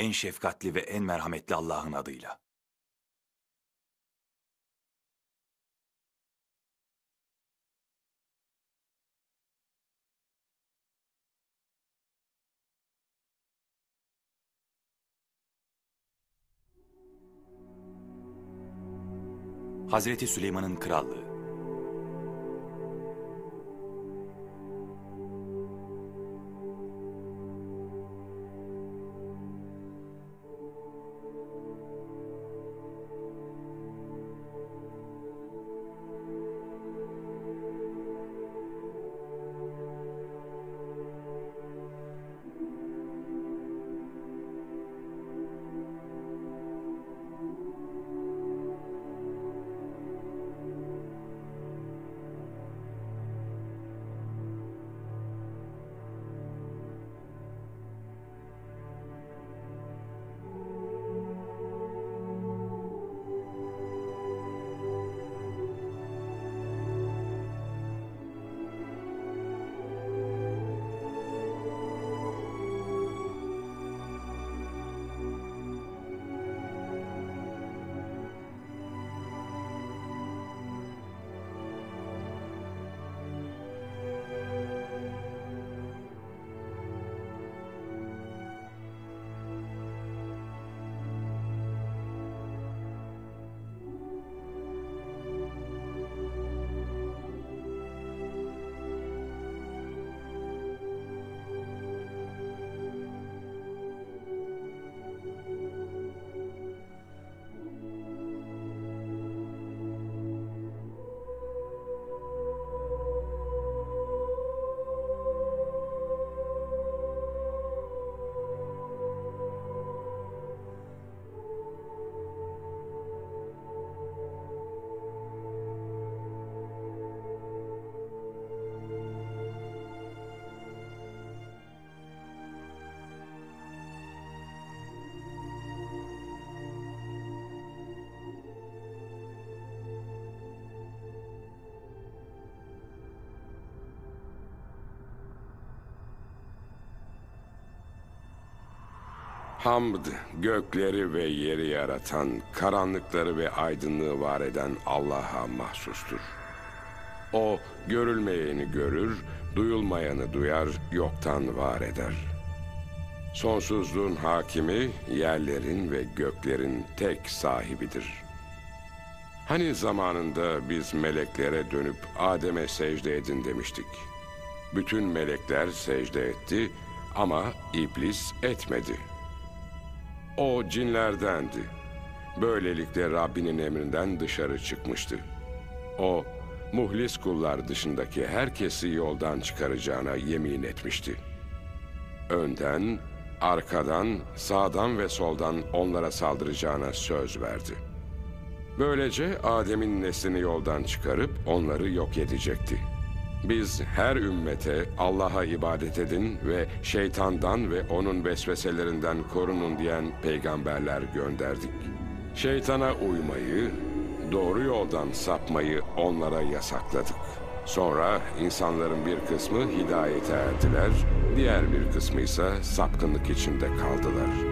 En şefkatli ve en merhametli Allah'ın adıyla. Hazreti Süleyman'ın krallığı. Hamd, gökleri ve yeri yaratan, karanlıkları ve aydınlığı var eden Allah'a mahsustur. O, görülmeyeni görür, duyulmayanı duyar, yoktan var eder. Sonsuzluğun hakimi, yerlerin ve göklerin tek sahibidir. Hani zamanında biz meleklere dönüp Adem'e secde edin demiştik. Bütün melekler secde etti ama iblis etmedi.'' O cinlerdendi. Böylelikle Rabbinin emrinden dışarı çıkmıştı. O, muhlis kullar dışındaki herkesi yoldan çıkaracağına yemin etmişti. Önden, arkadan, sağdan ve soldan onlara saldıracağına söz verdi. Böylece Adem'in neslini yoldan çıkarıp onları yok edecekti.'' Biz her ümmete Allah'a ibadet edin ve şeytandan ve onun vesveselerinden korunun diyen peygamberler gönderdik. Şeytana uymayı, doğru yoldan sapmayı onlara yasakladık. Sonra insanların bir kısmı hidayete erdiler, diğer bir kısmı ise sapkınlık içinde kaldılar.''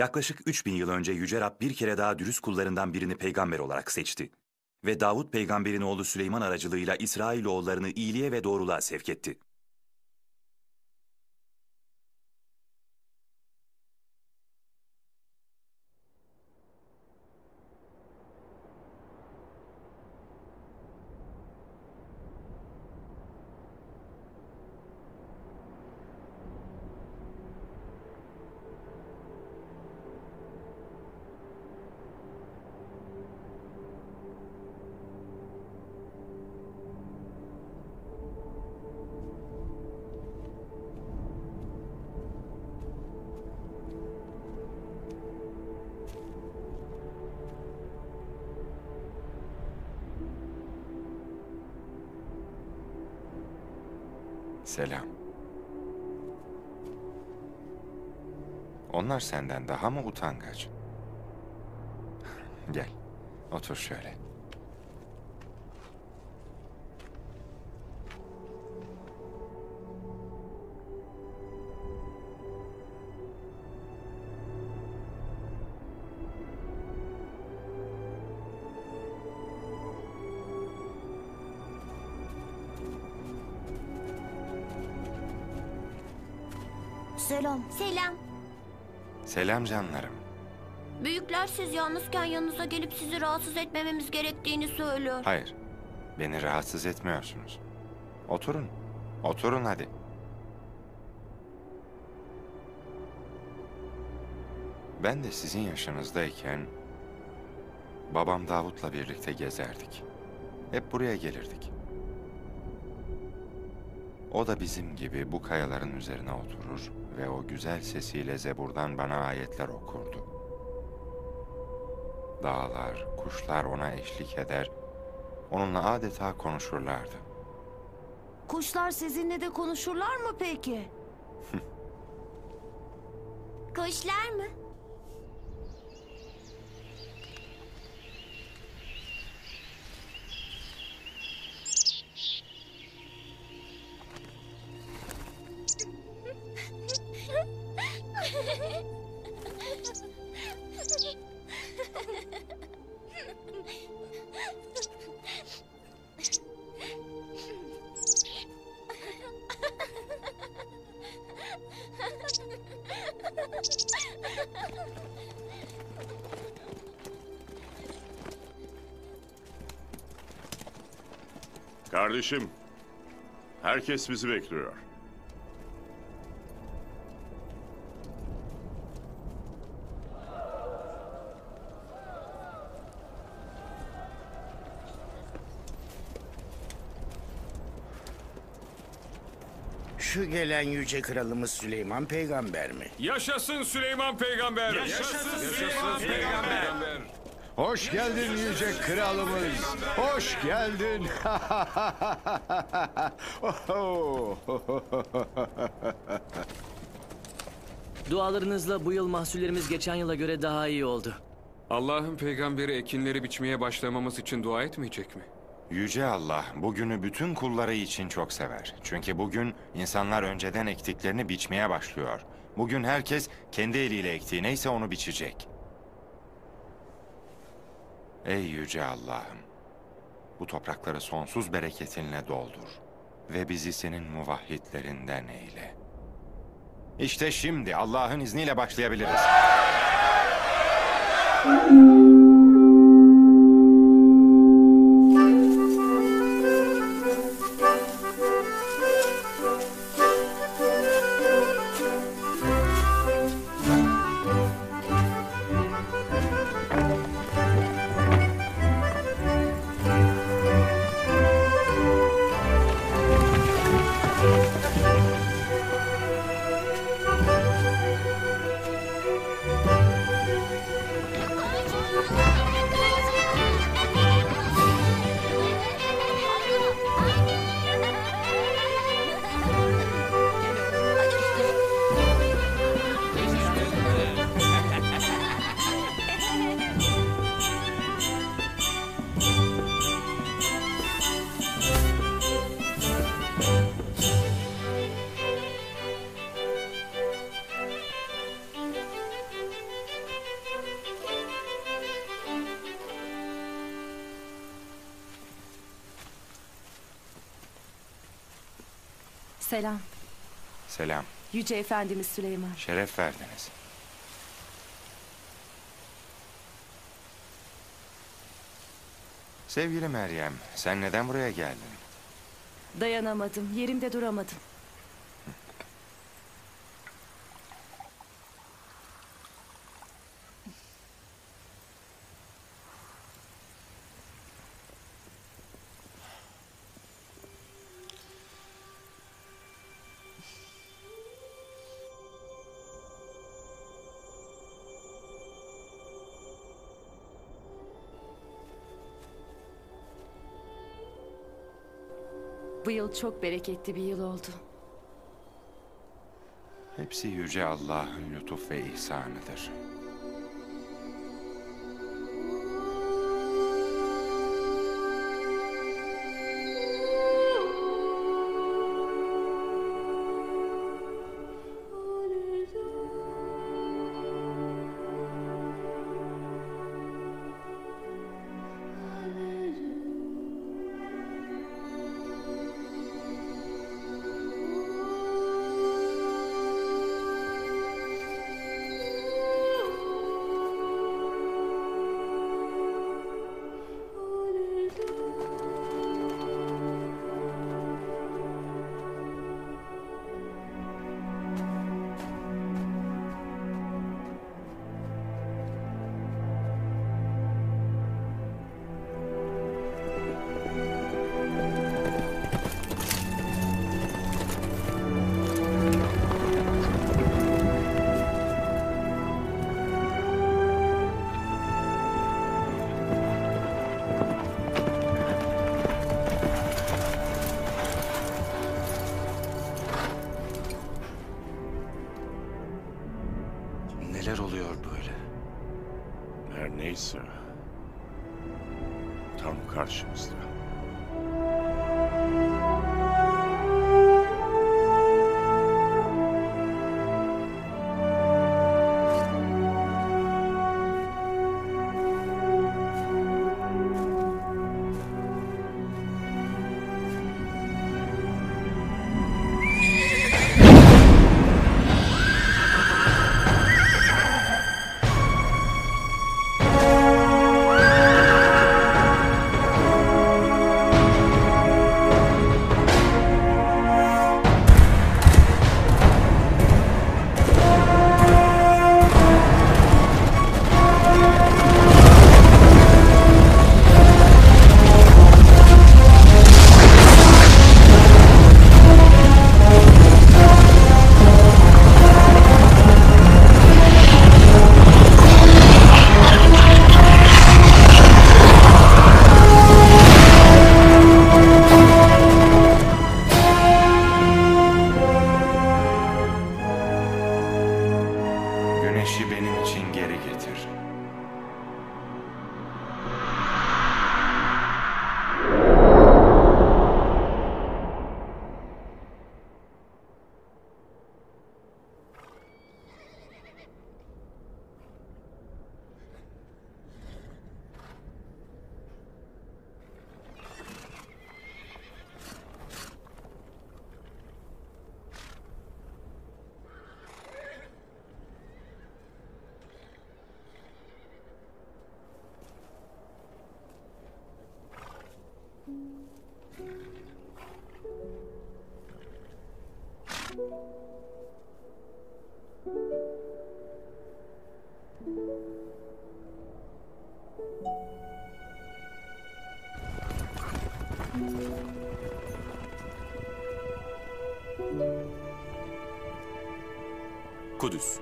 Yaklaşık 3000 yıl önce Yüce Rab bir kere daha dürüst kullarından birini peygamber olarak seçti. Ve Davut peygamberin oğlu Süleyman aracılığıyla İsrailoğullarını iyiliğe ve doğruluğa sevk etti. Selam. Onlar senden daha mı utangaç? Gel, otur şöyle. Selam canlarım. Büyükler siz yalnızken yanınıza gelip sizi rahatsız etmememiz gerektiğini söylüyor. Hayır, beni rahatsız etmiyorsunuz. Oturun, oturun hadi. Ben de sizin yaşınızdayken babam Davut'la birlikte gezerdik. Hep buraya gelirdik. O da bizim gibi bu kayaların üzerine oturur ve o güzel sesiyle Zebur'dan bana ayetler okurdu. Dağlar, kuşlar ona eşlik eder, onunla adeta konuşurlardı. Kuşlar sizinle de konuşurlar mı peki? Kuşlar mı? Kardeşim, herkes bizi bekliyor. Şu gelen yüce kralımız Süleyman peygamber mi? Yaşasın Süleyman peygamber. Yaşasın, Süleyman peygamber. Hoş geldin yüce kralımız. Hoş geldin. Dualarınızla bu yıl mahsullerimiz geçen yıla göre daha iyi oldu. Allah'ın peygamberi ekinleri biçmeye başlamamız için dua etmeyecek mi? Yüce Allah bugünü bütün kulları için çok sever. Çünkü bugün insanlar önceden ektiklerini biçmeye başlıyor. Bugün herkes kendi eliyle ektiği neyse onu biçecek. Ey Yüce Allah'ım! Bu toprakları sonsuz bereketinle doldur. Ve bizi senin muvahhidlerinden eyle. İşte şimdi Allah'ın izniyle başlayabiliriz. Yüce Efendimiz Süleyman. Şeref verdiniz. Sevgili Meryem, sen neden buraya geldin? Dayanamadım. Yerimde duramadım. Çok bereketli bir yıl oldu. Hepsi Yüce Allah'ın lütuf ve ihsanıdır. Kudüs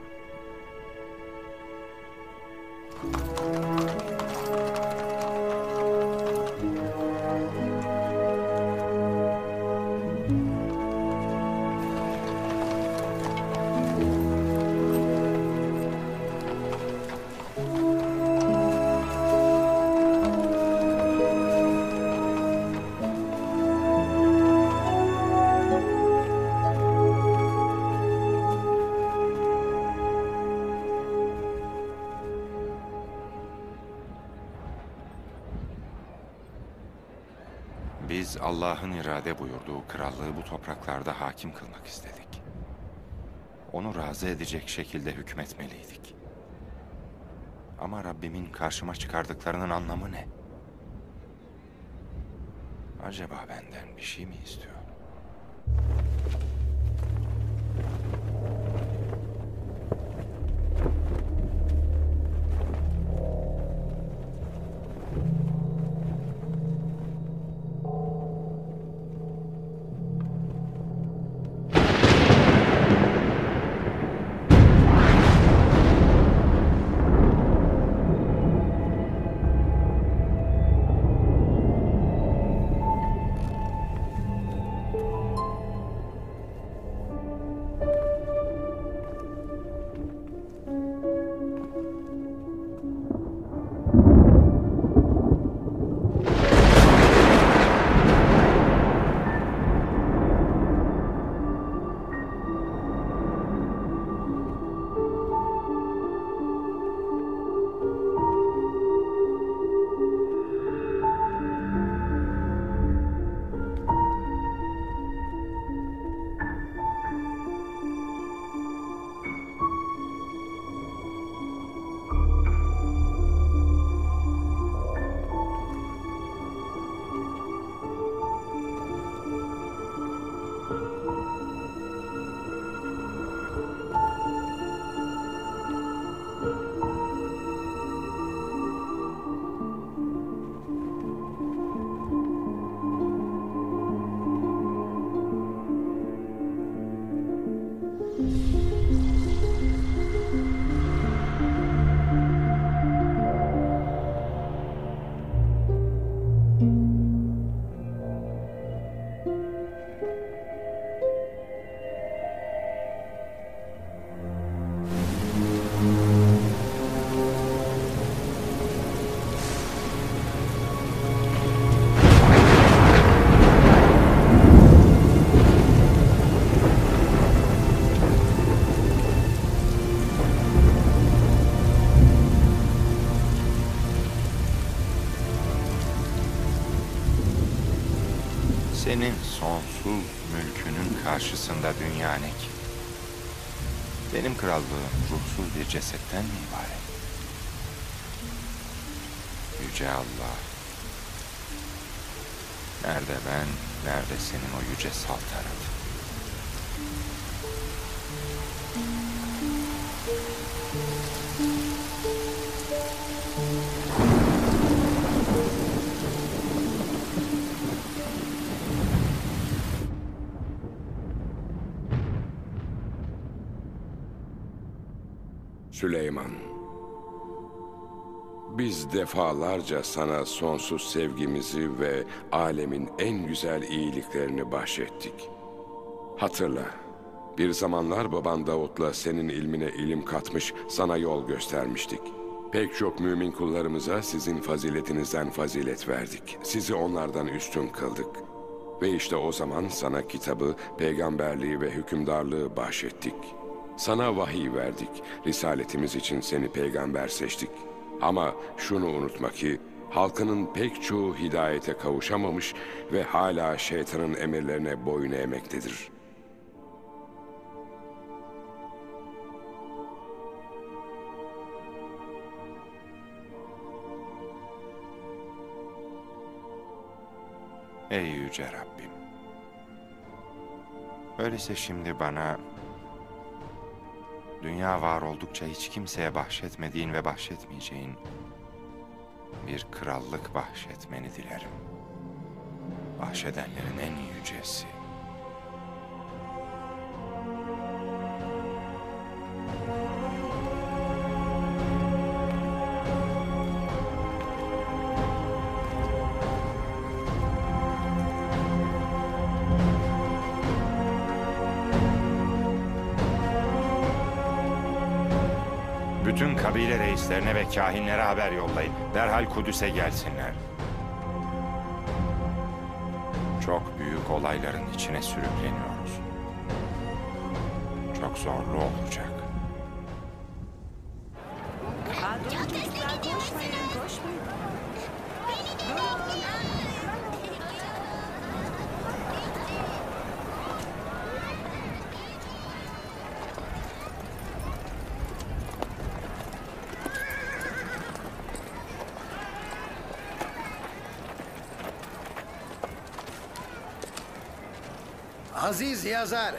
topraklarda hakim kılmak istedik. Onu razı edecek şekilde hükmetmeliydik. Ama Rabbimin karşıma çıkardıklarının anlamı ne? Acaba benden bir şey mi istiyor? Cesetten mi ibaret? Yüce Allah. Nerede ben, nerede senin o yüce saltanat? Süleyman. Biz defalarca sana sonsuz sevgimizi ve alemin en güzel iyiliklerini bahşettik. Hatırla, bir zamanlar baban Davut'la senin ilmine ilim katmış, sana yol göstermiştik. Pek çok mümin kullarımıza sizin faziletinizden fazilet verdik. Sizi onlardan üstün kıldık. Ve işte o zaman sana kitabı, peygamberliği ve hükümdarlığı bahşettik. Sana vahiy verdik. Risaletimiz için seni peygamber seçtik. Ama şunu unutma ki halkının pek çoğu hidayete kavuşamamış ve hala şeytanın emirlerine boyun eğmektedir. Ey yüce Rabbim. Öyleyse şimdi bana dünya var oldukça hiç kimseye bahşetmediğin ve bahşetmeyeceğin bir krallık bahşetmeni dilerim. Bahşedenlerin en yücesi. Reislerine ve kahinlere haber yollayın. Derhal Kudüs'e gelsinler. Çok büyük olayların içine sürükleniyoruz. Çok zorlu olacak. Yazar.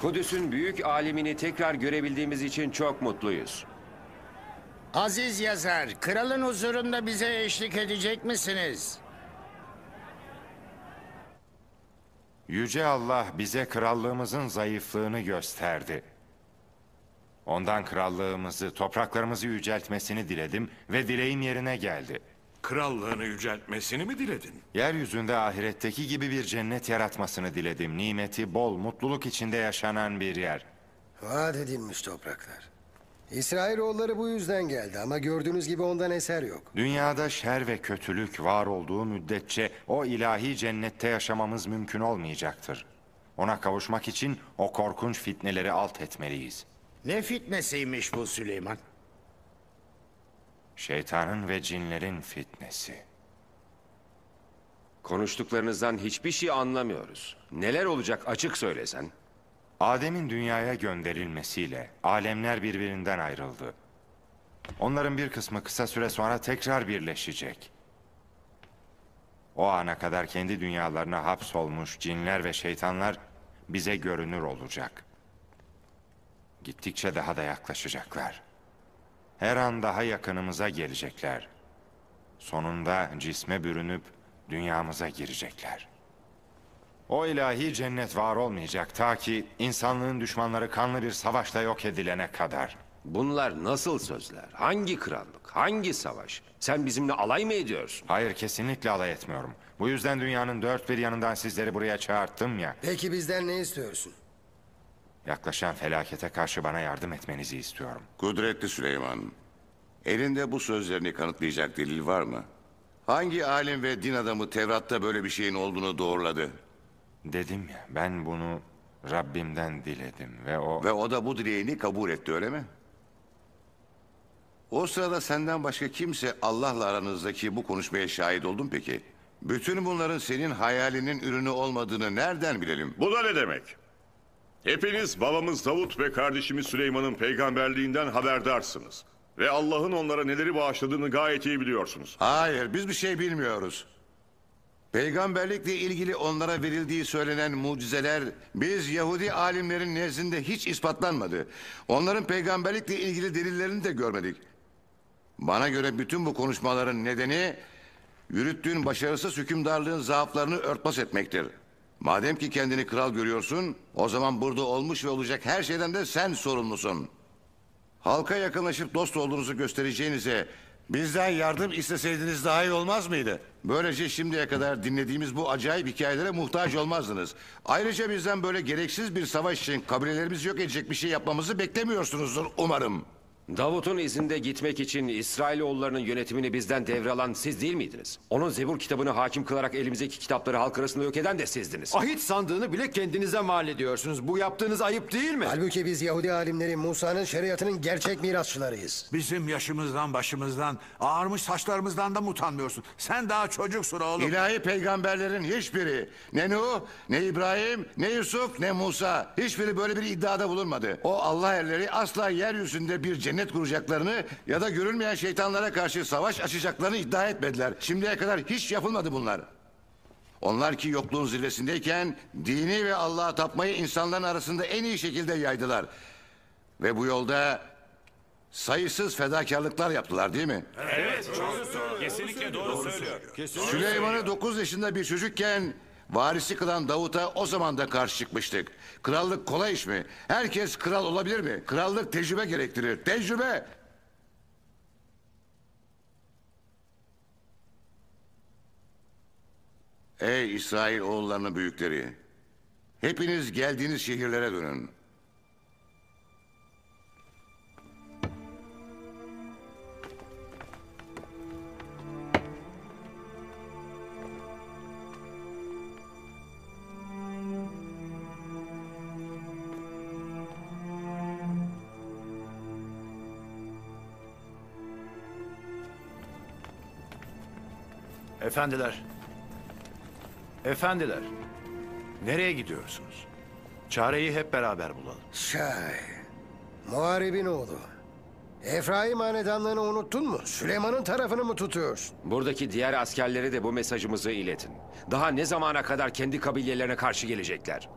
Kudüs'ün büyük alimini tekrar görebildiğimiz için çok mutluyuz. Aziz yazar, kralın huzurunda bize eşlik edecek misiniz? Yüce Allah bize krallığımızın zayıflığını gösterdi. Ondan krallığımızı, topraklarımızı yüceltmesini diledim ve dileğim yerine geldi. Krallığını yüceltmesini mi diledin? Yeryüzünde ahiretteki gibi bir cennet yaratmasını diledim. Nimeti bol, mutluluk içinde yaşanan bir yer. Vaat edilmiş topraklar. İsrailoğulları bu yüzden geldi ama gördüğünüz gibi ondan eser yok. Dünyada şer ve kötülük var olduğu müddetçe o ilahi cennette yaşamamız mümkün olmayacaktır. Ona kavuşmak için o korkunç fitneleri alt etmeliyiz. Ne fitnesiymiş bu Süleyman? Şeytanın ve cinlerin fitnesi. Konuştuklarınızdan hiçbir şey anlamıyoruz. Neler olacak açık söylesen. Adem'in dünyaya gönderilmesiyle alemler birbirinden ayrıldı. Onların bir kısmı kısa süre sonra tekrar birleşecek. O ana kadar kendi dünyalarına hapsolmuş cinler ve şeytanlar bize görünür olacak. Gittikçe daha da yaklaşacaklar. Her an daha yakınımıza gelecekler. Sonunda cisme bürünüp dünyamıza girecekler. O ilahi cennet var olmayacak ta ki insanlığın düşmanları kanlı bir savaşla yok edilene kadar. Bunlar nasıl sözler? Hangi krallık? Hangi savaş? Sen bizimle alay mı ediyorsun? Hayır kesinlikle alay etmiyorum. Bu yüzden dünyanın dört bir yanından sizleri buraya çağırttım ya. Peki bizden ne istiyorsun? Yaklaşan felakete karşı bana yardım etmenizi istiyorum. Kudretli Süleyman, elinde bu sözlerini kanıtlayacak delil var mı? Hangi alim ve din adamı Tevrat'ta böyle bir şeyin olduğunu doğruladı? Dedim ya ben bunu Rabbimden diledim ve o... Ve o da bu dileğini kabul etti öyle mi? O sırada senden başka kimse Allah'la aranızdaki bu konuşmaya şahit oldun peki? Bütün bunların senin hayalinin ürünü olmadığını nereden bilelim? Bu da ne demek? Hepiniz babamız Davut ve kardeşimiz Süleyman'ın peygamberliğinden haberdarsınız. Ve Allah'ın onlara neleri bağışladığını gayet iyi biliyorsunuz. Hayır, biz bir şey bilmiyoruz. Peygamberlikle ilgili onlara verildiği söylenen mucizeler biz Yahudi alimlerin nezdinde hiç ispatlanmadı. Onların peygamberlikle ilgili delillerini de görmedik. Bana göre bütün bu konuşmaların nedeni yürüttüğün başarısız hükümdarlığın zaaflarını örtbas etmektir. Madem ki kendini kral görüyorsun, o zaman burada olmuş ve olacak her şeyden de sen sorumlusun. Halka yakınlaşıp dost olduğunuzu göstereceğinize bizden yardım isteseydiniz daha iyi olmaz mıydı? Böylece şimdiye kadar dinlediğimiz bu acayip hikayelere muhtaç olmazdınız. Ayrıca bizden böyle gereksiz bir savaş için kabilelerimizi yok edecek bir şey yapmamızı beklemiyorsunuzdur umarım. Davut'un izinde gitmek için İsrailoğullarının yönetimini bizden devralan siz değil miydiniz? Onun Zebur kitabını hakim kılarak elimizdeki kitapları halk arasında yok eden de sizdiniz. Ahit sandığını bile kendinize mal ediyorsunuz. Bu yaptığınız ayıp değil mi? Halbuki biz Yahudi alimleri Musa'nın şeriatının gerçek mirasçılarıyız. Bizim yaşımızdan, başımızdan, ağarmış saçlarımızdan da mı utanmıyorsun? Sen daha çocuksun oğlum. İlahi peygamberlerin hiçbiri ne Nuh, ne İbrahim, ne Yusuf, ne Musa hiçbiri böyle bir iddiada bulunmadı. O Allah erleri asla yeryüzünde bir cennet kuracaklarını ya da görülmeyen şeytanlara karşı savaş açacaklarını iddia etmediler. Şimdiye kadar hiç yapılmadı bunlar. Onlar ki yokluğun zirvesindeyken dini ve Allah'a tapmayı insanların arasında en iyi şekilde yaydılar. Ve bu yolda sayısız fedakarlıklar yaptılar değil mi? Evet, Kesinlikle doğru söylüyor. Süleyman'ı 9 yaşında bir çocukken varisi kılan Davut'a o zaman da karşı çıkmıştık. Krallık kolay iş mi? Herkes kral olabilir mi? Krallık tecrübe gerektirir. Tecrübe! Ey İsrail oğullarının büyükleri! Hepiniz geldiğiniz şehirlere dönün. Efendiler. Efendiler. Nereye gidiyorsunuz? Çareyi hep beraber bulalım. Şay. Muharibin oğlu. Efraim hanedanlığını unuttun mu? Süleyman'ın tarafını mı tutuyorsun? Buradaki diğer askerlere de bu mesajımızı iletin. Daha ne zamana kadar kendi kabilelerine karşı gelecekler?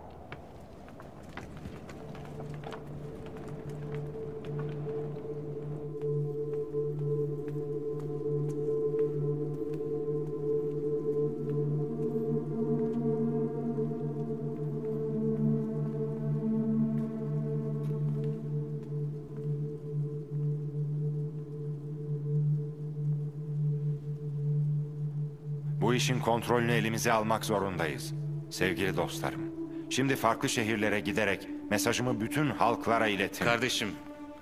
Bu işin kontrolünü elimize almak zorundayız. Sevgili dostlarım. Şimdi farklı şehirlere giderek mesajımı bütün halklara iletin. Kardeşim,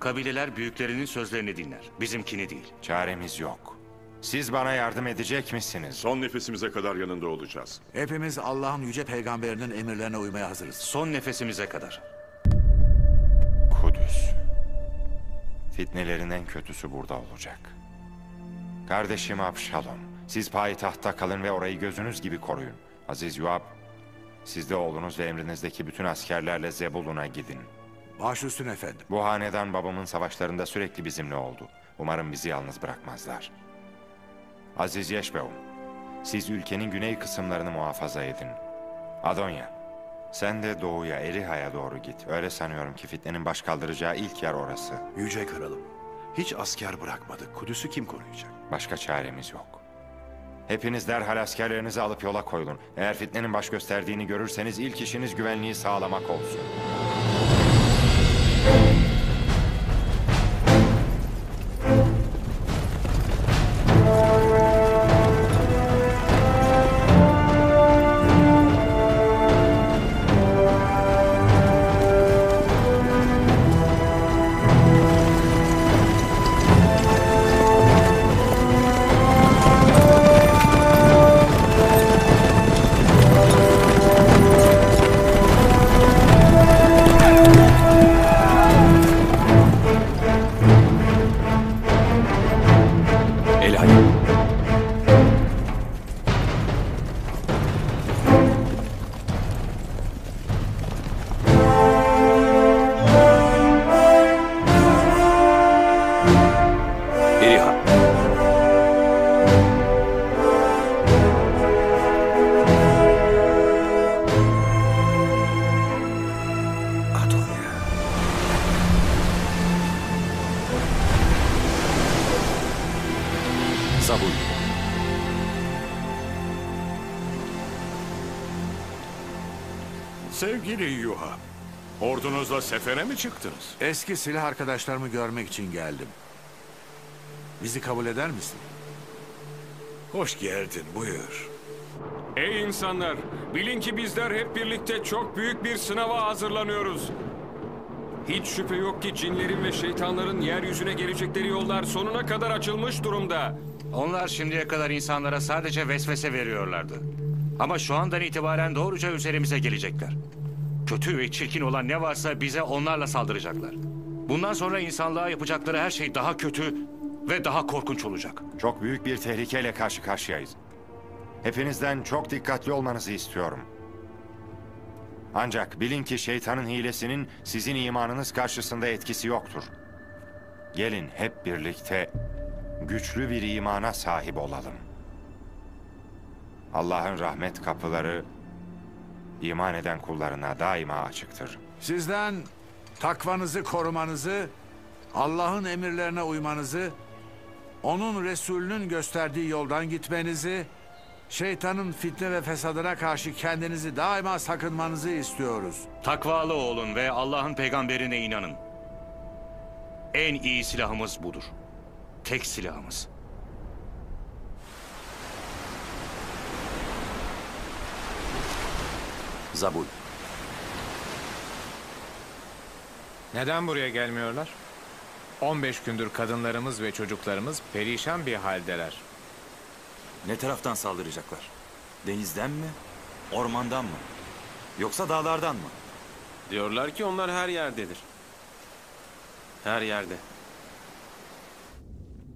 kabileler büyüklerinin sözlerini dinler. Bizimkini değil. Çaremiz yok. Siz bana yardım edecek misiniz? Son nefesimize kadar yanında olacağız. Hepimiz Allah'ın yüce peygamberinin emirlerine uymaya hazırız. Son nefesimize kadar. Kudüs. Fitnelerin en kötüsü burada olacak. Kardeşim Abşalom, siz payitahtta kalın ve orayı gözünüz gibi koruyun. Aziz Yuab, siz de oğlunuz ve emrinizdeki bütün askerlerle Zebulun'a gidin. Baş üstüne efendim. Bu hanedan babamın savaşlarında sürekli bizimle oldu. Umarım bizi yalnız bırakmazlar. Aziz Yeşbeum, siz ülkenin güney kısımlarını muhafaza edin. Adonya, sen de doğuya, Eriha'ya doğru git. Öyle sanıyorum ki fitnenin baş kaldıracağı ilk yer orası. Yüce kralım, hiç asker bırakmadık. Kudüs'ü kim koruyacak? Başka çaremiz yok. Hepiniz derhal askerlerinizi alıp yola koyulun. Eğer fitnenin baş gösterdiğini görürseniz ilk işiniz güvenliği sağlamak olsun. Sefere mi çıktınız? Eski silah arkadaşlarımı görmek için geldim. Bizi kabul eder misin? Hoş geldin, buyur. Ey insanlar, bilin ki bizler hep birlikte çok büyük bir sınava hazırlanıyoruz. Hiç şüphe yok ki cinlerin ve şeytanların yeryüzüne gelecekleri yollar sonuna kadar açılmış durumda. Onlar şimdiye kadar insanlara sadece vesvese veriyorlardı. Ama şu andan itibaren doğruca üzerimize gelecekler. Kötü ve çirkin olan ne varsa bize onlarla saldıracaklar. Bundan sonra insanlığa yapacakları her şey daha kötü ve daha korkunç olacak. Çok büyük bir tehlikeyle karşı karşıyayız. Hepinizden çok dikkatli olmanızı istiyorum. Ancak bilin ki şeytanın hilesinin sizin imanınız karşısında etkisi yoktur. Gelin hep birlikte güçlü bir imana sahip olalım. Allah'ın rahmet kapıları iman eden kullarına daima açıktır. Sizden takvanızı korumanızı, Allah'ın emirlerine uymanızı, onun Resulünün gösterdiği yoldan gitmenizi, şeytanın fitne ve fesadına karşı kendinizi daima sakınmanızı istiyoruz. Takvalı olun ve Allah'ın peygamberine inanın. En iyi silahımız budur. Tek silahımız. Zabul. Neden buraya gelmiyorlar? 15 gündür kadınlarımız ve çocuklarımız perişan bir haldeler. Ne taraftan saldıracaklar? Denizden mi? Ormandan mı? Yoksa dağlardan mı? Diyorlar ki onlar her yerdedir. Her yerde.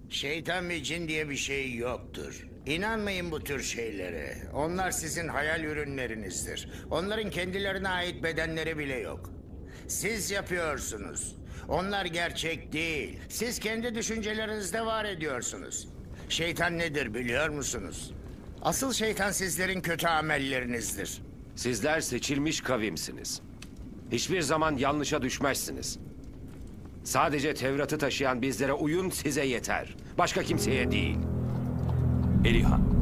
Şeytan ve cin diye bir şey yoktur. İnanmayın bu tür şeylere. Onlar sizin hayal ürünlerinizdir. Onların kendilerine ait bedenleri bile yok. Siz yapıyorsunuz. Onlar gerçek değil. Siz kendi düşüncelerinizde var ediyorsunuz. Şeytan nedir biliyor musunuz? Asıl şeytan sizlerin kötü amellerinizdir. Sizler seçilmiş kavimsiniz. Hiçbir zaman yanlışa düşmezsiniz. Sadece Tevrat'ı taşıyan bizlere uyun size yeter. Başka kimseye değil. Elihan.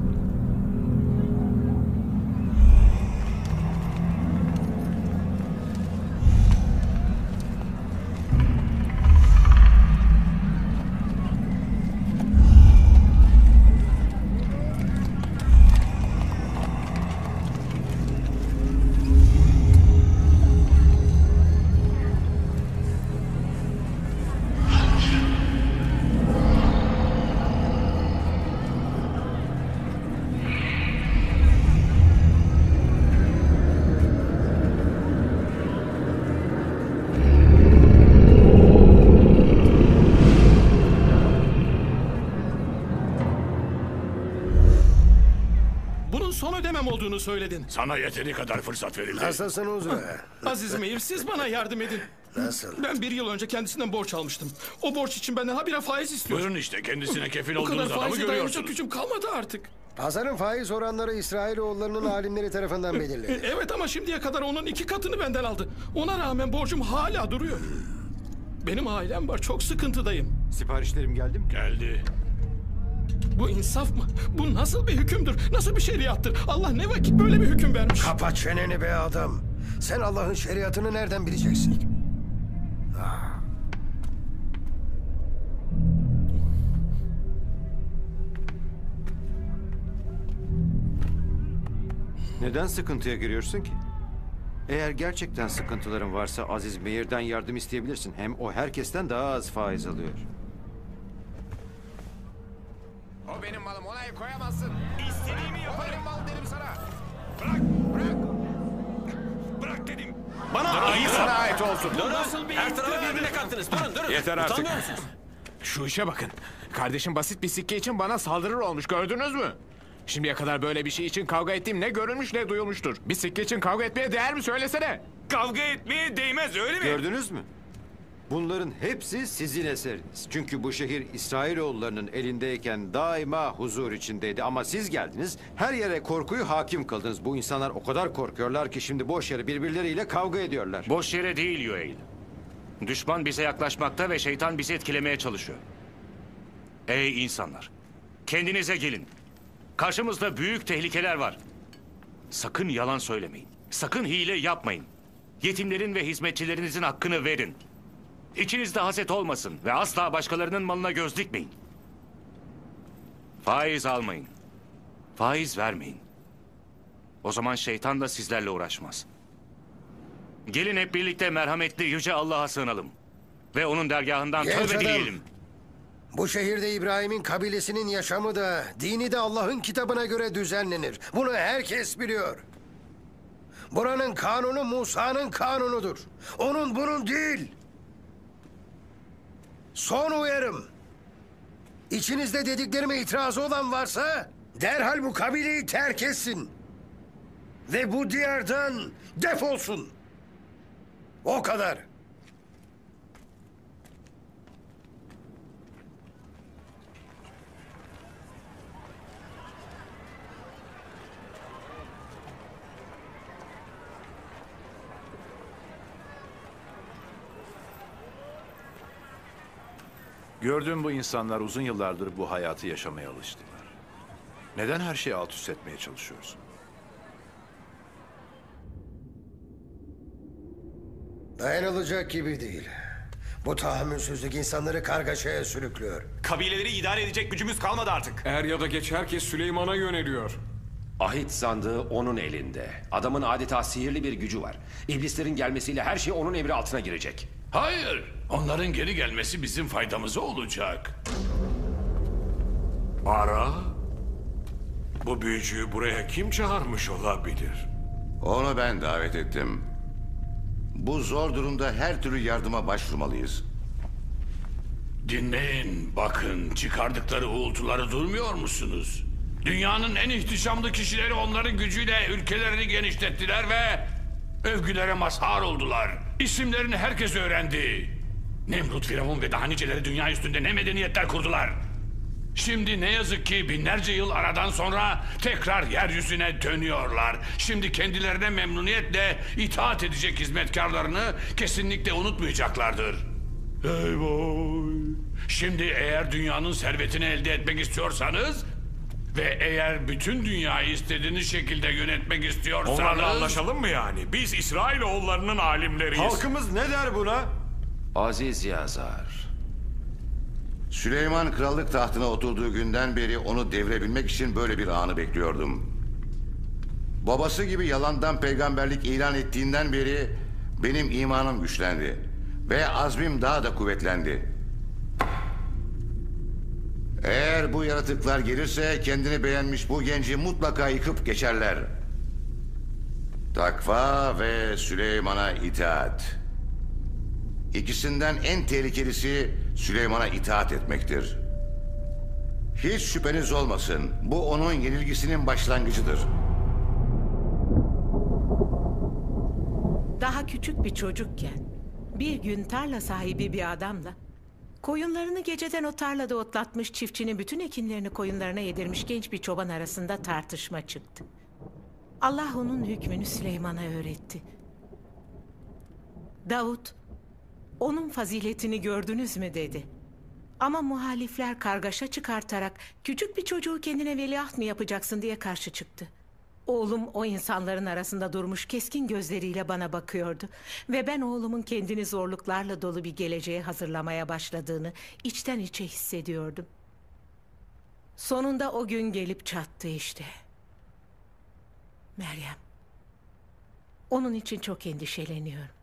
Olduğunu söyledin. Sana yeteri kadar fırsat verildi. Nasılsın Uzun? Aziz Meir siz bana yardım edin. Nasıl? Ben bir yıl önce kendisinden borç almıştım. O borç için benden habire faiz istiyor. Buyurun işte kendisine kefil Bu kadar olduğunuz adamı faize dayanacak görüyorsunuz. gücüm kalmadı artık. Pazarın faiz oranları İsrailoğullarının alimleri tarafından E. Evet ama şimdiye kadar onun iki katını benden aldı. Ona rağmen borcum hala duruyor. Benim ailem var çok sıkıntıdayım. Siparişlerim geldi mi? Geldi. Bu insaf mı? Bu nasıl bir hükümdür? Nasıl bir şeriattır? Allah ne vakit böyle bir hüküm vermiş? Kapa çeneni be adam. Sen Allah'ın şeriatını nereden bileceksin? Neden sıkıntıya giriyorsun ki? Eğer gerçekten sıkıntıların varsa Aziz Meir'den yardım isteyebilirsin. Hem o herkesten daha az faiz alıyor. O benim malım ona el koyamazsın. İstediğimi yaparım mal derim sana. Bırak bırak. Bırak dedim. Bana Durun, durun. sana ait olsun. Durun. Nasıl bir Her tarafı birbirine kattınız. Durun, durun. Yeter artık. Utanmıyor musunuz? Şu işe bakın. Kardeşim basit bir sikke için bana saldırır olmuş gördünüz mü? Şimdiye kadar böyle bir şey için kavga ettiğim ne görülmüş ne duyulmuştur. Bir sikke için kavga etmeye değer mi söylesene? Kavga etmeye değmez öyle mi? Gördünüz mü? Bunların hepsi sizin eseriniz. Çünkü bu şehir İsrailoğullarının elindeyken daima huzur içindeydi. Ama siz geldiniz, her yere korkuyu hakim kıldınız. Bu insanlar o kadar korkuyorlar ki şimdi boş yere birbirleriyle kavga ediyorlar. Boş yere değil Yoel. Düşman bize yaklaşmakta ve şeytan bizi etkilemeye çalışıyor. Ey insanlar! Kendinize gelin. Karşımızda büyük tehlikeler var. Sakın yalan söylemeyin. Sakın hile yapmayın. Yetimlerin ve hizmetçilerinizin hakkını verin. İçinizde haset olmasın ve asla başkalarının malına göz dikmeyin. Faiz almayın. Faiz vermeyin. O zaman şeytan da sizlerle uğraşmaz. Gelin hep birlikte merhametli yüce Allah'a sığınalım. Ve onun dergahından Genç tövbe adam. dileyelim. Bu şehirde İbrahim'in kabilesinin yaşamı da, dini de Allah'ın kitabına göre düzenlenir. Bunu herkes biliyor. Buranın kanunu Musa'nın kanunudur. Onun bunun değil. Son uyarım. İçinizde dediklerime itirazı olan varsa derhal bu kabileyi terk etsin. Ve bu diyardan defolsun. O kadar. Gördüğüm bu insanlar uzun yıllardır bu hayatı yaşamaya alıştılar. Neden her şeyi alt üst etmeye çalışıyorsun? Dayanılacak gibi değil. Bu tahammülsüzlük insanları kargaşaya sürüklüyor. Kabileleri idare edecek gücümüz kalmadı artık. Er ya da geç herkes Süleyman'a yöneliyor. Ahit sandığı onun elinde. Adamın adeta sihirli bir gücü var. İblislerin gelmesiyle her şey onun emri altına girecek. Hayır. Onların geri gelmesi bizim faydamıza olacak. Ara. Bu büyücüyü buraya kim çağırmış olabilir? Onu ben davet ettim. Bu zor durumda her türlü yardıma başvurmalıyız. Dinleyin, bakın çıkardıkları uğultuları duymuyor musunuz? Dünyanın en ihtişamlı kişileri onların gücüyle ülkelerini genişlettiler ve övgülere mazhar oldular. İsimlerini herkes öğrendi. Nemrut, Firavun ve daha niceleri dünya üstünde ne medeniyetler kurdular. Şimdi ne yazık ki binlerce yıl aradan sonra tekrar yeryüzüne dönüyorlar. Şimdi kendilerine memnuniyetle itaat edecek hizmetkarlarını kesinlikle unutmayacaklardır. Eyvah! Şimdi eğer dünyanın servetini elde etmek istiyorsanız ve eğer bütün dünyayı istediğiniz şekilde yönetmek istiyorsanız... Onlarla anlaşalım mı yani? Biz İsrailoğullarının alimleriyiz. Halkımız ne der buna? Aziz Yazar. Süleyman krallık tahtına oturduğu günden beri onu devirebilmek için böyle bir anı bekliyordum. Babası gibi yalandan peygamberlik ilan ettiğinden beri benim imanım güçlendi. Ve azmim daha da kuvvetlendi. Eğer bu yaratıklar gelirse kendini beğenmiş bu genci mutlaka yıkıp geçerler. Takva ve Süleyman'a itaat. İkisinden en tehlikelisi Süleyman'a itaat etmektir. Hiç şüpheniz olmasın. Bu onun yenilgisinin başlangıcıdır. Daha küçük bir çocukken bir gün tarla sahibi bir adamla koyunlarını geceden o tarlada otlatmış çiftçinin bütün ekinlerini koyunlarına yedirmiş genç bir çoban arasında tartışma çıktı. Allah onun hükmünü Süleyman'a öğretti. Davut, onun faziletini gördünüz mü dedi. Ama muhalifler kargaşa çıkartarak küçük bir çocuğu kendine veliaht mı yapacaksın diye karşı çıktı. Oğlum o insanların arasında durmuş keskin gözleriyle bana bakıyordu. Ve ben oğlumun kendini zorluklarla dolu bir geleceğe hazırlamaya başladığını içten içe hissediyordum. Sonunda o gün gelip çattı işte. Meryem. Onun için çok endişeleniyorum.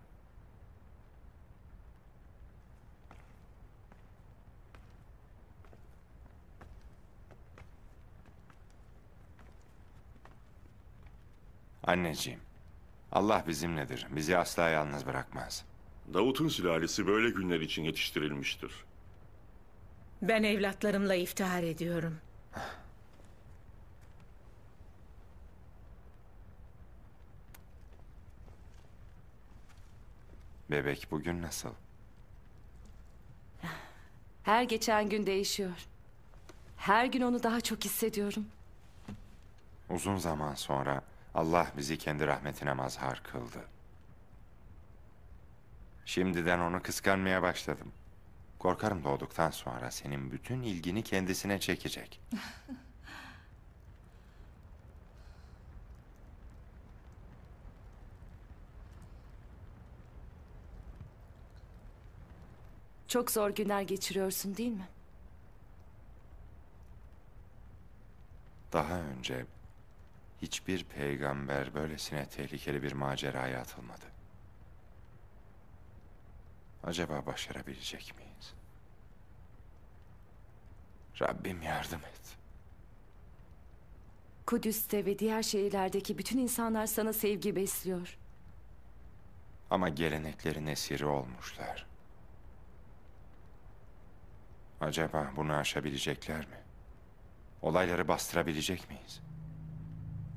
Anneciğim, Allah bizimledir. Bizi asla yalnız bırakmaz. Davut'un sülalesi böyle günler için yetiştirilmiştir. Ben evlatlarımla iftihar ediyorum. Bebek bugün nasıl? Her geçen gün değişiyor. Her gün onu daha çok hissediyorum. Uzun zaman sonra Allah bizi kendi rahmetine mazhar kıldı. Şimdiden onu kıskanmaya başladım. Korkarım doğduktan sonra senin bütün ilgini kendisine çekecek. Çok zor günler geçiriyorsun değil mi? Daha önce hiçbir peygamber böylesine tehlikeli bir maceraya atılmadı. Acaba başarabilecek miyiz? Rabbim yardım et. Kudüs'te ve diğer şehirlerdeki bütün insanlar sana sevgi besliyor. Ama geleneklerin esiri olmuşlar. Acaba bunu aşabilecekler mi? Olayları bastırabilecek miyiz?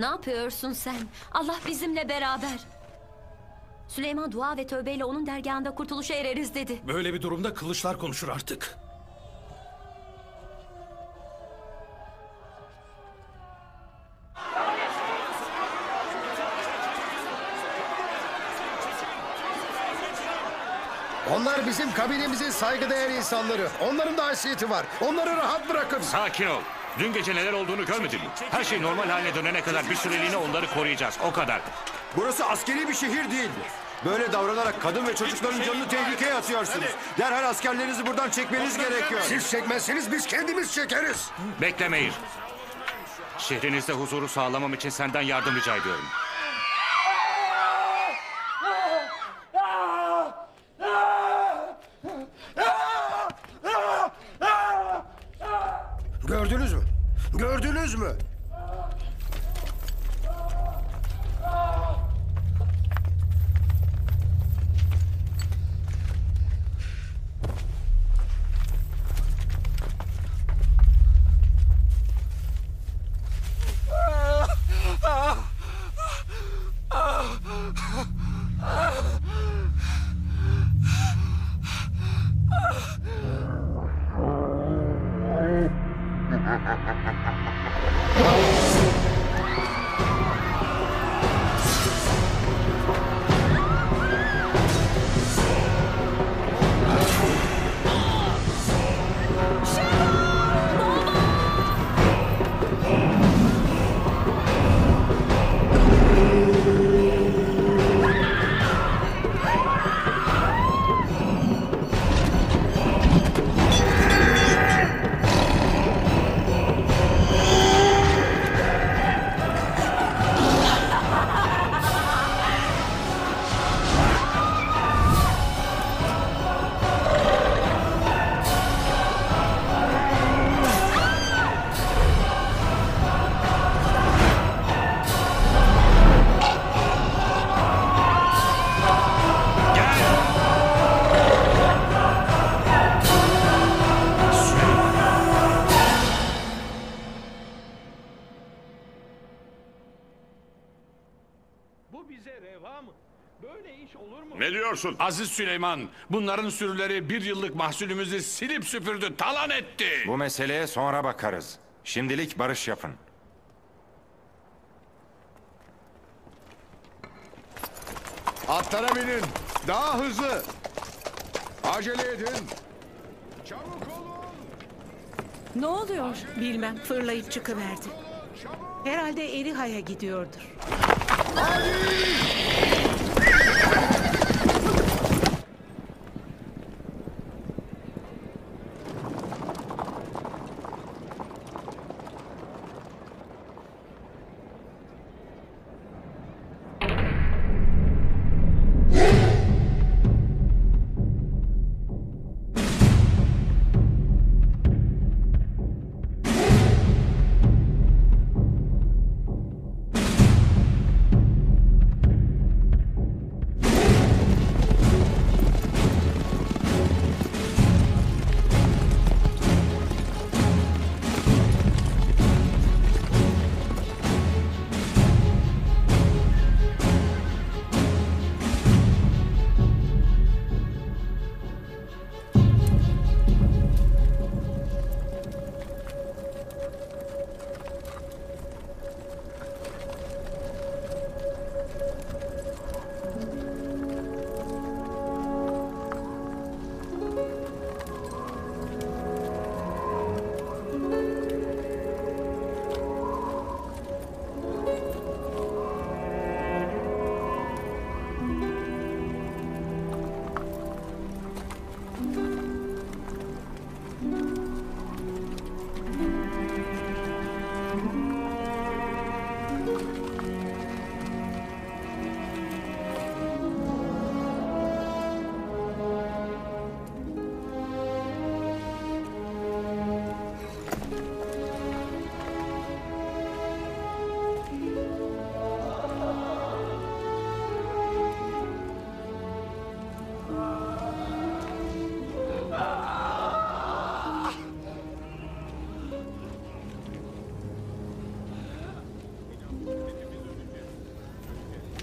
Ne yapıyorsun sen? Allah bizimle beraber. Süleyman dua ve tövbeyle onun dergahında kurtuluşa ereriz dedi. Böyle bir durumda kılıçlar konuşur artık. Onlar bizim kabilemizin saygıdeğer insanları. Onların da haysiyeti var. Onları rahat bırakın. Sakin ol. Dün gece neler olduğunu görmedin mi? Her şey normal haline dönene kadar bir süreliğine onları koruyacağız. O kadar. Burası askeri bir şehir değildir. Böyle davranarak kadın ve çocukların canını tehlikeye atıyorsunuz. Derhal askerlerinizi buradan çekmeniz gerekiyor. Siz çekmezseniz biz kendimiz çekeriz. Bekle Meir. Şehrinizde huzuru sağlamam için senden yardım rica ediyorum. Diyorsun? Aziz Süleyman, bunların sürüleri bir yıllık mahsulümüzü silip süpürdü, talan etti. Bu meseleye sonra bakarız. Şimdilik barış yapın. Atlara binin. Daha hızlı. Acele edin. Ne oluyor? Bilmem fırlayıp çıkıverdi. Herhalde Eriha'ya gidiyordur.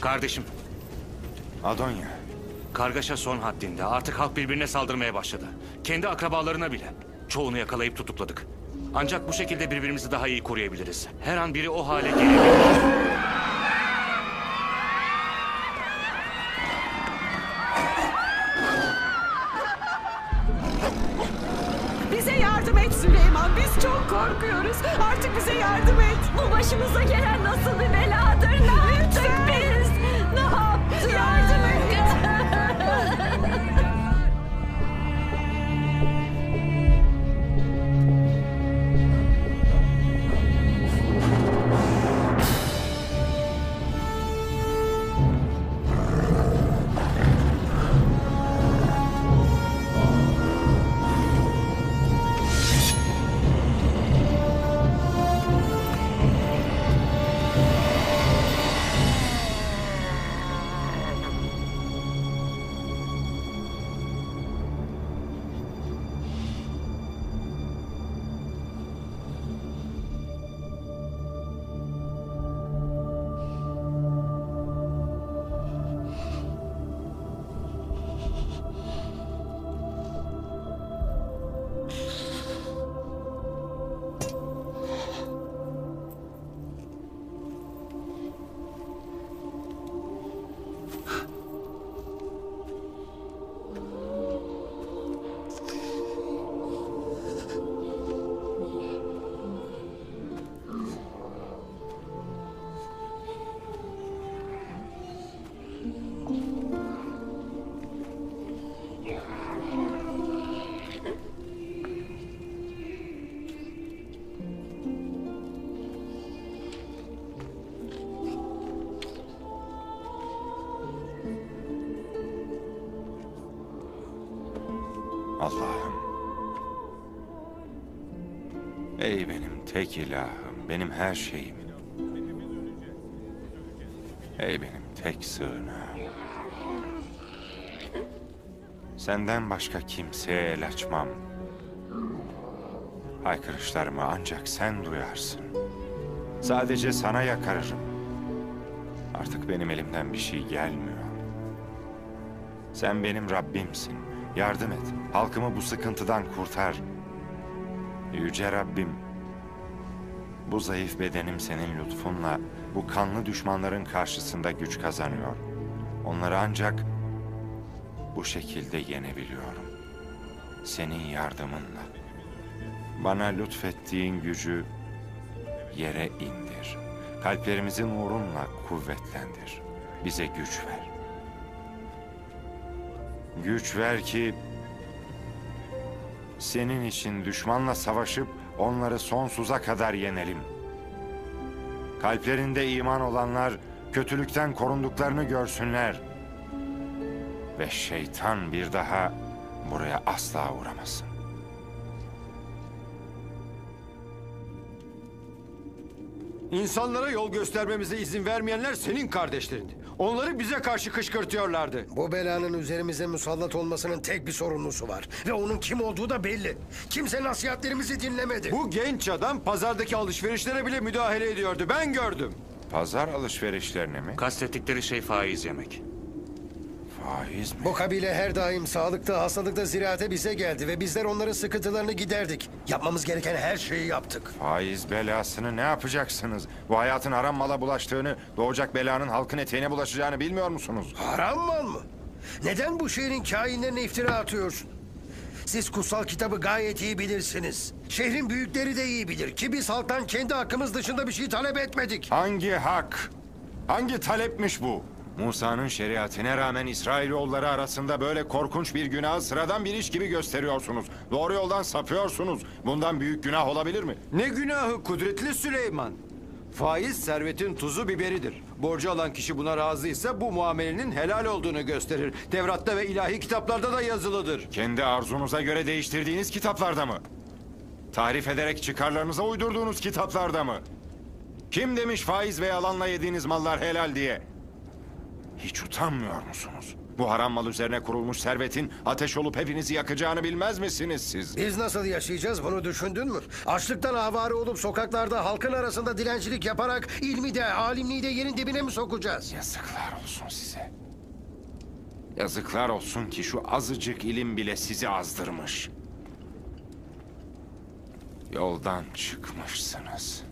Kardeşim, Adonya. kargaşa son haddinde. Artık halk birbirine saldırmaya başladı. Kendi akrabalarına bile. Çoğunu yakalayıp tutukladık. Ancak bu şekilde birbirimizi daha iyi koruyabiliriz. Her an biri o hale gelebilir. Tek ilahım, benim her şeyim. Ey benim tek sığınağım. Senden başka kimseye el açmam. Haykırışlarımı ancak sen duyarsın. Sadece sana yakarırım. Artık benim elimden bir şey gelmiyor. Sen benim Rabbimsin. Yardım et. Halkımı bu sıkıntıdan kurtar. Yüce Rabbim. Bu zayıf bedenim senin lütfunla bu kanlı düşmanların karşısında güç kazanıyor. Onları ancak bu şekilde yenebiliyorum. Senin yardımınla. Bana lütfettiğin gücü yere indir. Kalplerimizi nurunla kuvvetlendir. Bize güç ver. Güç ver ki senin için düşmanla savaşıp onları sonsuza kadar yenelim. Kalplerinde iman olanlar kötülükten korunduklarını görsünler. Ve şeytan bir daha buraya asla uğramasın. İnsanlara yol göstermemize izin vermeyenler senin kardeşlerindi. Onları bize karşı kışkırtıyorlardı. Bu belanın üzerimize musallat olmasının tek bir sorumlusu var. Ve onun kim olduğu da belli. Kimse nasihatlerimizi dinlemedi. Bu genç adam pazardaki alışverişlere bile müdahale ediyordu. Ben gördüm. Pazar alışverişlerine mi? Kastettikleri şey faiz yemek. Faiz mi? Bu kabile her daim sağlıkta, hastalıkta, ziraate bize geldi ve bizler onların sıkıntılarını giderdik. Yapmamız gereken her şeyi yaptık. Faiz belasını ne yapacaksınız? Bu hayatın haram mala bulaştığını, doğacak belanın halkın eteğine bulaşacağını bilmiyor musunuz? Haram mal mı? Neden bu şehrin kainlerine iftira atıyorsun? Siz kutsal kitabı gayet iyi bilirsiniz. Şehrin büyükleri de iyi bilir ki biz halktan kendi hakkımız dışında bir şey talep etmedik. Hangi hak? Hangi talepmiş bu? Musa'nın şeriatine rağmen İsrailoğulları arasında böyle korkunç bir günahı sıradan bir iş gibi gösteriyorsunuz. Doğru yoldan sapıyorsunuz. Bundan büyük günah olabilir mi? Ne günahı kudretli Süleyman. Faiz servetin tuzu biberidir. Borcu alan kişi buna razıysa bu muamelenin helal olduğunu gösterir. Tevrat'ta ve ilahi kitaplarda da yazılıdır. Kendi arzunuza göre değiştirdiğiniz kitaplarda mı? Tahrif ederek çıkarlarınıza uydurduğunuz kitaplarda mı? Kim demiş faiz ve yalanla yediğiniz mallar helal diye? Hiç utanmıyor musunuz? Bu haram mal üzerine kurulmuş servetin ateş olup hepinizi yakacağını bilmez misiniz siz? Biz nasıl yaşayacağız bunu düşündün mü? Açlıktan avare olup sokaklarda halkın arasında dilencilik yaparak ilmi de alimliği de yerin dibine mi sokacağız? Yazıklar olsun size. Yazıklar olsun ki şu azıcık ilim bile sizi azdırmış. Yoldan çıkmışsınız.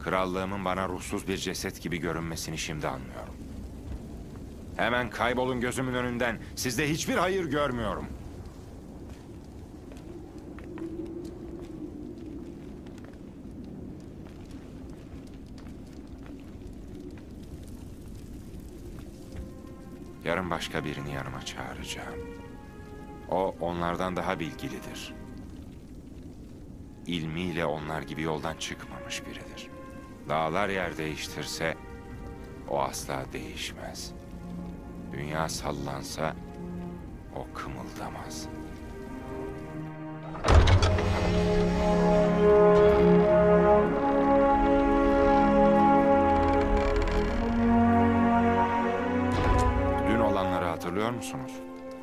Krallığımın bana ruhsuz bir ceset gibi görünmesini şimdi anlıyorum. Hemen kaybolun gözümün önünden. Sizde hiçbir hayır görmüyorum. Yarın başka birini yanıma çağıracağım. O onlardan daha bilgilidir. İlmiyle onlar gibi yoldan çıkmamış biridir. Dağlar yer değiştirse o asla değişmez. Dünya sallansa o kımıldamaz. Dün olanları hatırlıyor musunuz?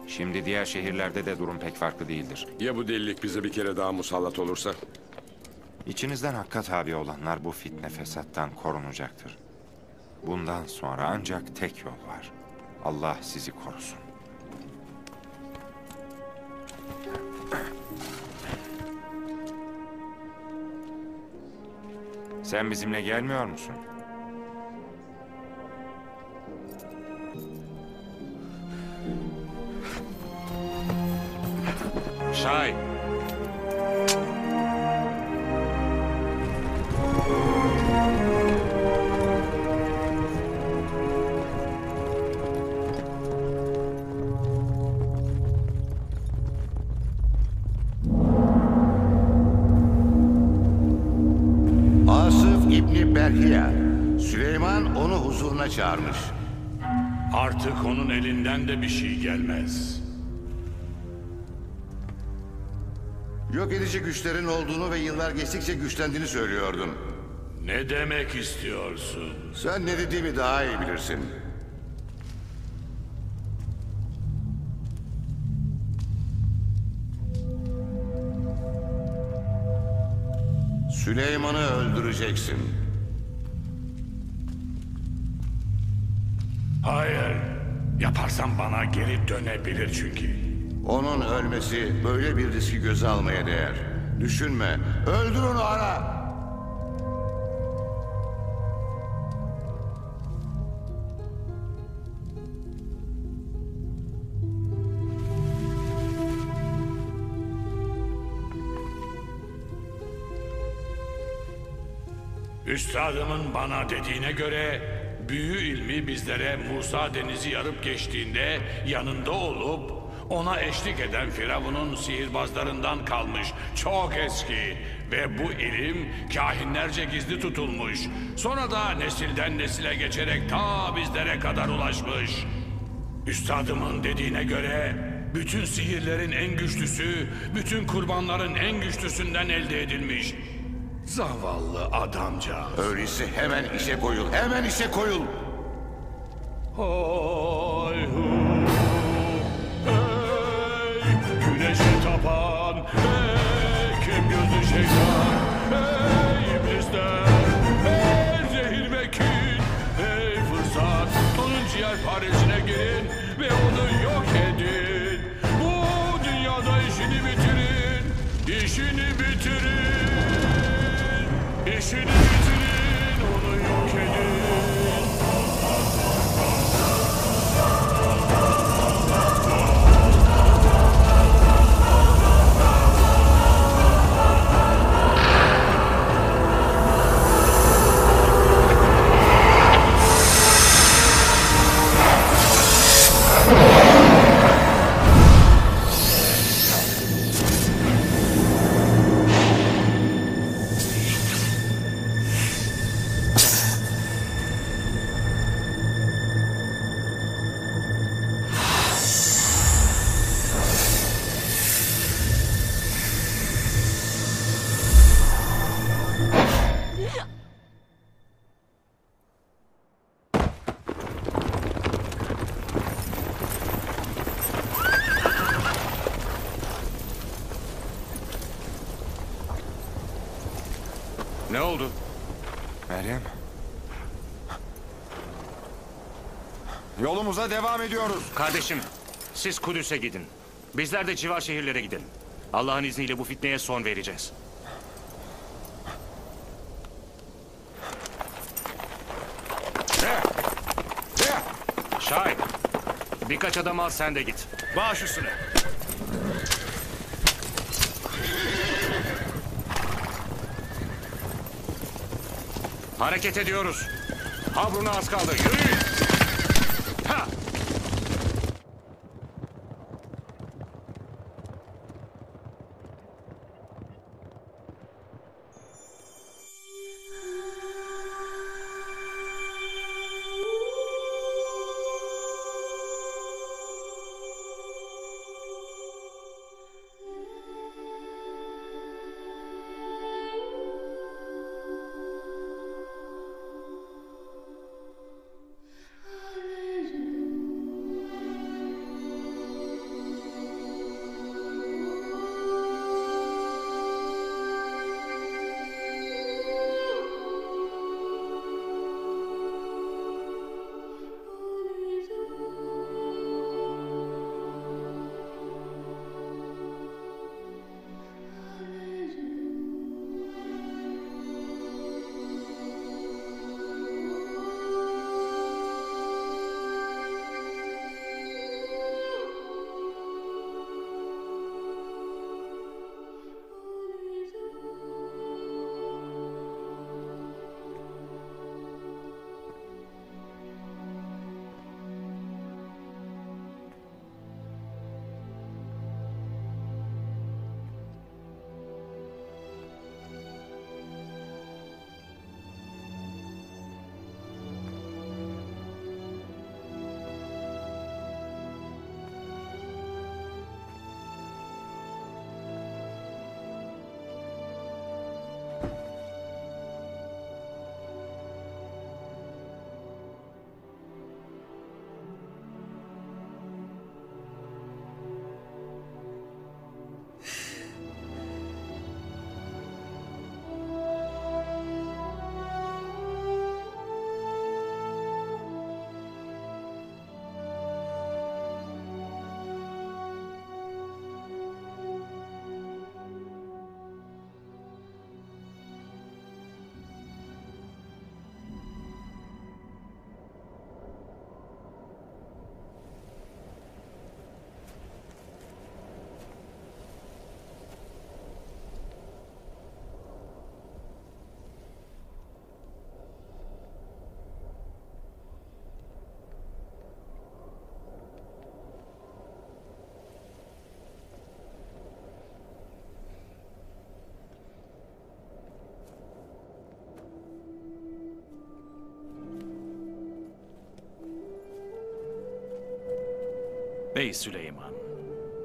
Şimdi diğer şehirlerde de durum pek farklı değildir. Ya bu delilik bize bir kere daha musallat olursa? İçinizden hakka tabi olanlar bu fitne fesattan korunacaktır. Bundan sonra ancak tek yol var. Allah sizi korusun. Sen bizimle gelmiyor musun? Şay. İbni Berhiya. Süleyman onu huzuruna çağırmış. Artık onun elinden de bir şey gelmez. Yok edici güçlerin olduğunu ve yıllar geçtikçe güçlendiğini söylüyordun. Ne demek istiyorsun? Sen ne dediğimi daha iyi bilirsin. Süleyman'ı öldüreceksin. Hayır. Yaparsam bana geri dönebilir çünkü. Onun ölmesi böyle bir riski göze almaya değer. Düşünme. Öldür onu ara. Üstadımın bana dediğine göre büyü ilmi bizlere Musa denizi yarıp geçtiğinde yanında olup ona eşlik eden Firavun'un sihirbazlarından kalmış çok eski ve bu ilim kahinlerce gizli tutulmuş. Sonra da nesilden nesile geçerek ta bizlere kadar ulaşmış. Üstadımın dediğine göre bütün sihirlerin en güçlüsü, bütün kurbanların en güçlüsünden elde edilmiş. Zavallı adamcağız. Öyleyse hemen işe koyul. Hemen işe koyul. Hay hu, hey, güneşe tapan, hey, kim gözlü şeytan, hey, iblisler, hey, zehir ve kin, hey, fırsat, onun ciğer paresine girin ve onu 死ね。Yolumuza devam ediyoruz. Kardeşim, siz Kudüs'e gidin. Bizler de civar şehirlere gidelim. Allah'ın izniyle bu fitneye son vereceğiz. Şahin, birkaç adam al sen de git. Baş üstüne. Hareket ediyoruz. Habruna az kaldı. Yürüyün. Ey Süleyman,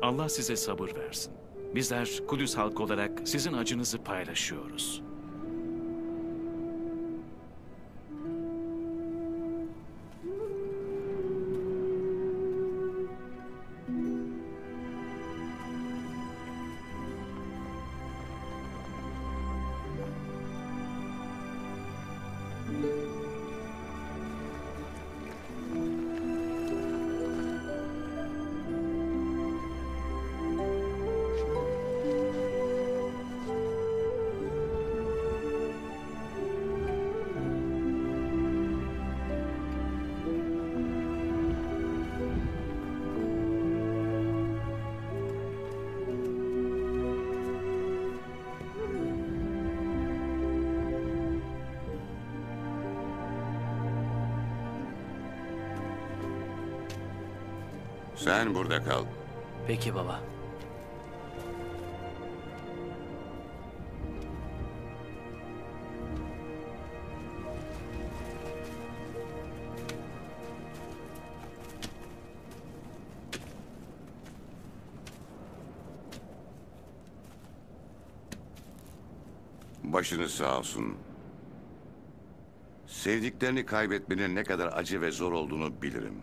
Allah size sabır versin. Bizler Kudüs halkı olarak sizin acınızı paylaşıyoruz. Sen burada kal. Peki baba. Başınız sağ olsun. Sevdiklerini kaybetmenin ne kadar acı ve zor olduğunu bilirim.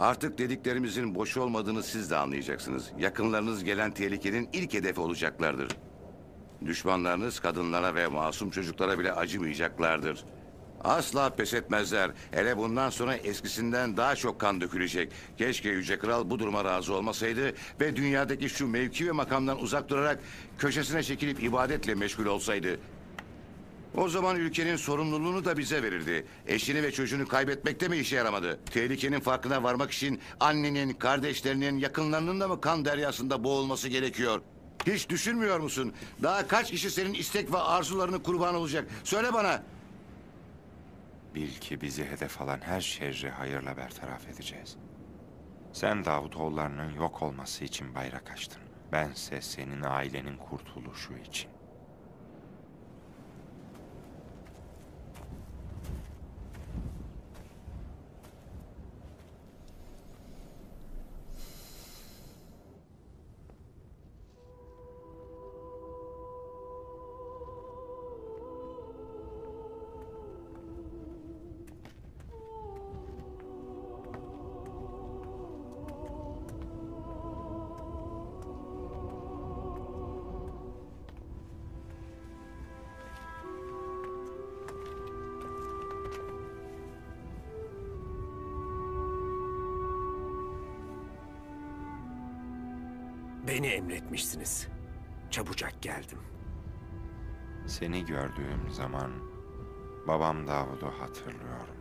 Artık dediklerimizin boş olmadığını siz de anlayacaksınız. Yakınlarınız gelen tehlikenin ilk hedefi olacaklardır. Düşmanlarınız kadınlara ve masum çocuklara bile acımayacaklardır. Asla pes etmezler. Hele bundan sonra eskisinden daha çok kan dökülecek. Keşke Yüce Kral bu duruma razı olmasaydı ve dünyadaki şu mevki ve makamdan uzak durarak köşesine çekilip ibadetle meşgul olsaydı. O zaman ülkenin sorumluluğunu da bize verirdi. Eşini ve çocuğunu kaybetmekte mi işe yaramadı? Tehlikenin farkına varmak için annenin, kardeşlerinin, yakınlarının da mı kan deryasında boğulması gerekiyor? Hiç düşünmüyor musun? Daha kaç kişi senin istek ve arzularını kurban olacak? Söyle bana. Bil ki bizi hedef alan her şerri hayırla bertaraf edeceğiz. Sen Davutoğullarının yok olması için bayrak açtın. Bense senin ailenin kurtuluşu için. Emretmişsiniz. Çabucak geldim. Seni gördüğüm zaman babam Davud'u hatırlıyorum.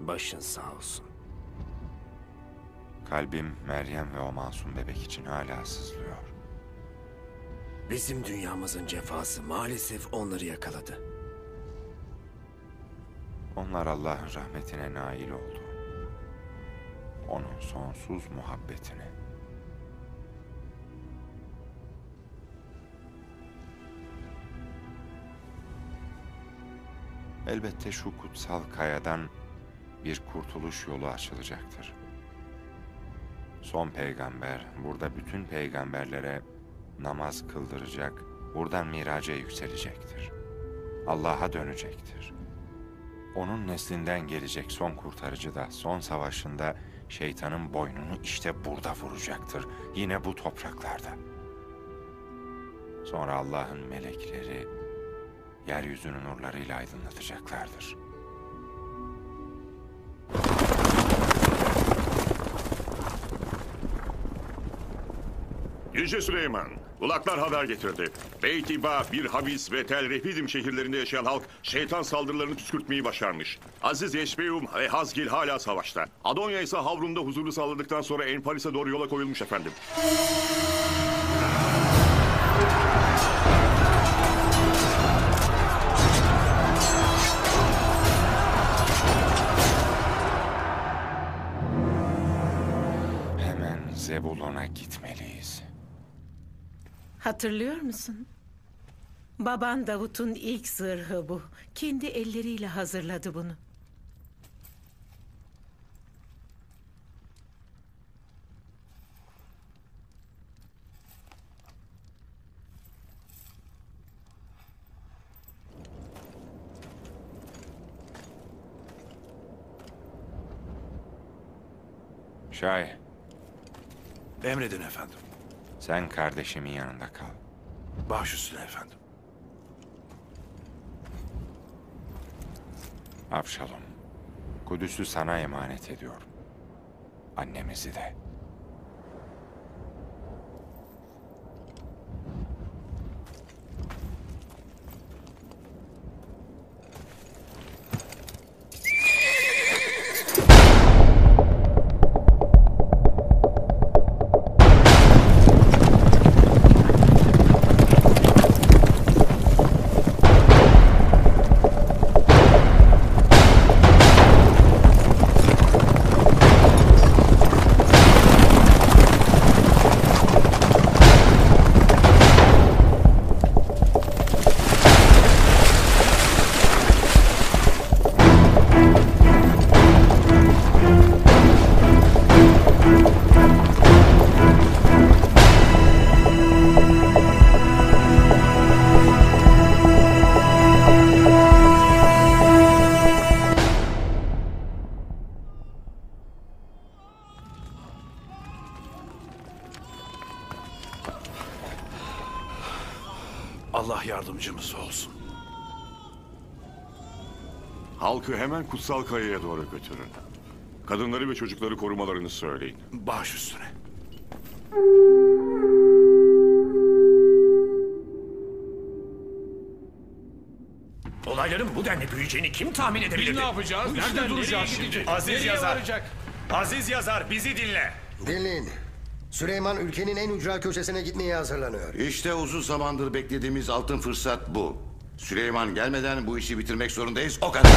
Başın sağ olsun. Kalbim Meryem ve o masum bebek için hala sızlıyor. Bizim dünyamızın cefası maalesef onları yakaladı. Onlar Allah'ın rahmetine nail oldu. Onun sonsuz muhabbetine. Elbette şu kutsal kayadan bir kurtuluş yolu açılacaktır. Son peygamber burada bütün peygamberlere namaz kıldıracak, buradan miraca yükselecektir. Allah'a dönecektir. Onun neslinden gelecek son kurtarıcı da son savaşında şeytanın boynunu işte burada vuracaktır. Yine bu topraklarda. Sonra Allah'ın melekleri yeryüzünü nurlarıyla aydınlatacaklardır. Yüce Süleyman, kulaklar haber getirdi. Beytiba, bir Habis ve Tel Refidim şehirlerinde yaşayan halk şeytan saldırılarını püskürtmeyi başarmış. Aziz Yeşbeum ve Hazgil hala savaşta. Adonya ise Havrun'da huzurlu sağladıktan sonra Enparis'e doğru yola koyulmuş efendim. Hatırlıyor musun? Baban Davut'un ilk zırhı bu. Kendi elleriyle hazırladı bunu. Şay, Emredin efendim. Sen kardeşimin yanında kal. Baş üstüne efendim. Abşalom, Kudüs'ü sana emanet ediyorum. Annemizi de. Hemen kutsal kayaya doğru götürün. Kadınları ve çocukları korumalarını söyleyin. Baş üstüne. Olayların bu denli büyüyeceğini kim tahmin edebilirdi? Biz ne yapacağız? Bu Nereden duracağız nereye şimdi? Aziz Nereye yazar. varacak? Aziz yazar bizi dinle. Dinleyin. Süleyman ülkenin en ücra köşesine gitmeye hazırlanıyor. İşte uzun zamandır beklediğimiz altın fırsat bu. Süleyman gelmeden bu işi bitirmek zorundayız. O kadar.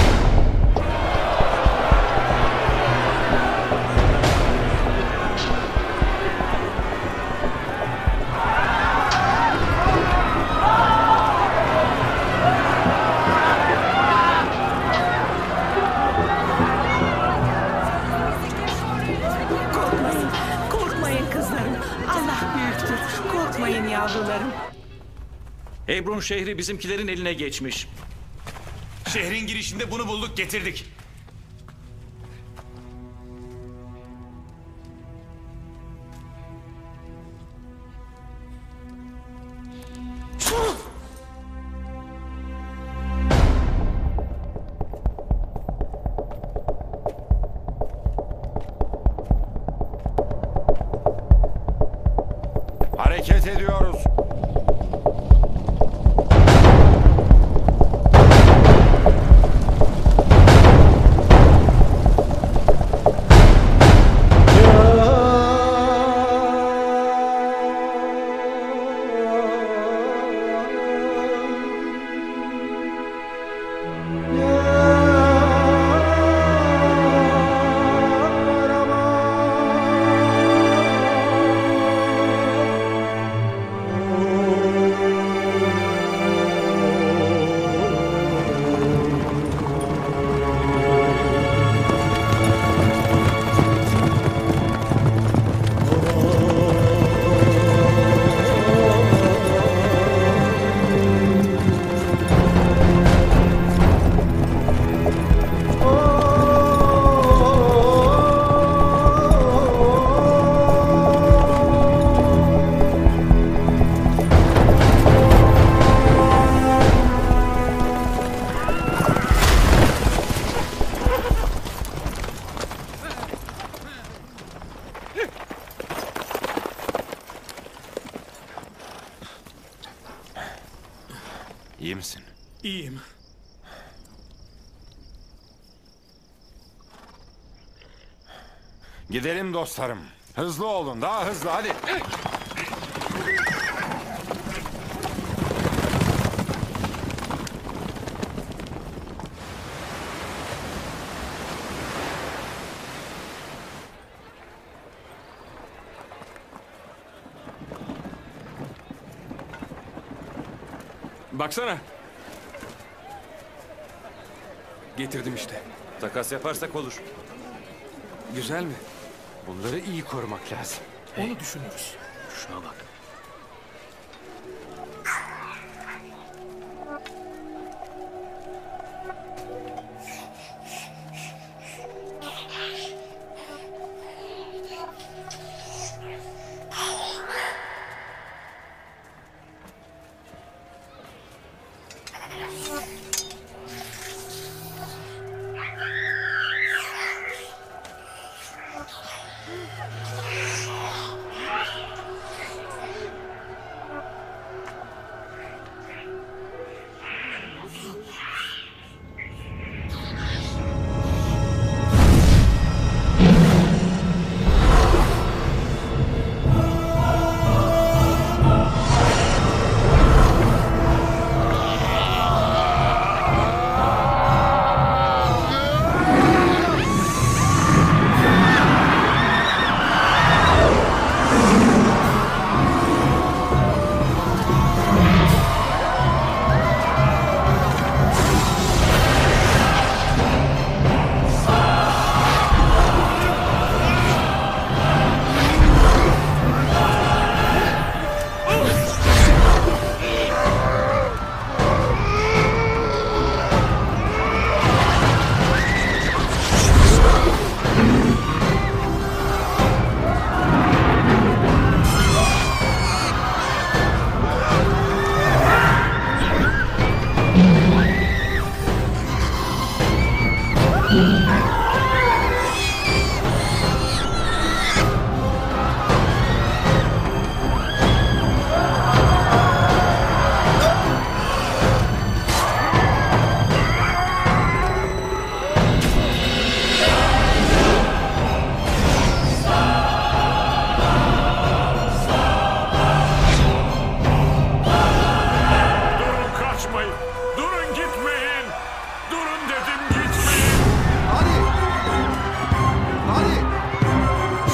Şehri bizimkilerin eline geçmiş. Şehrin girişinde bunu bulduk getirdik. Dostlarım. Hızlı olun, daha hızlı hadi. Baksana. Getirdim işte. Takas yaparsak olur. Güzel mi? Bunları iyi korumak lazım. Onu düşünürüz. Şuna bak.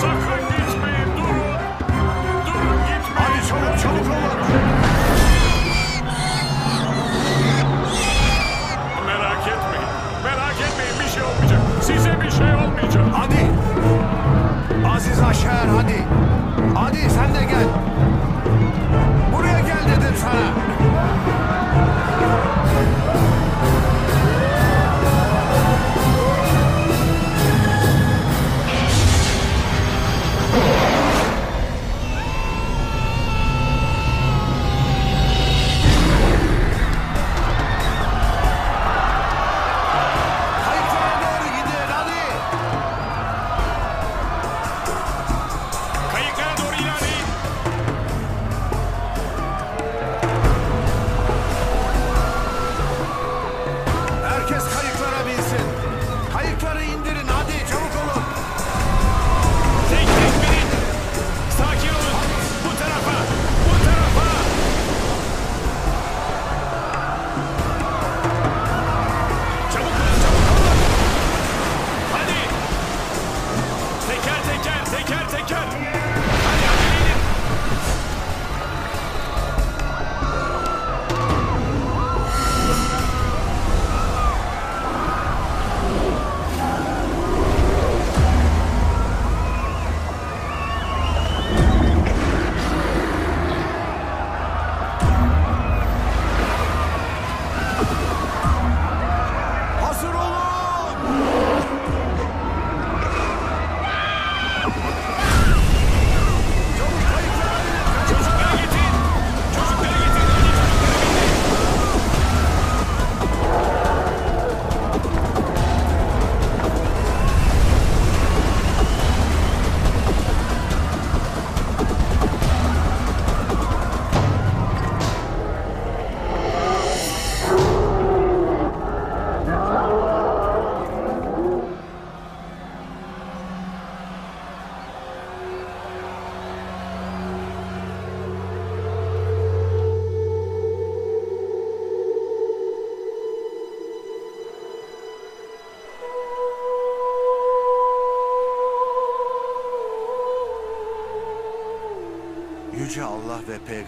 Osaka!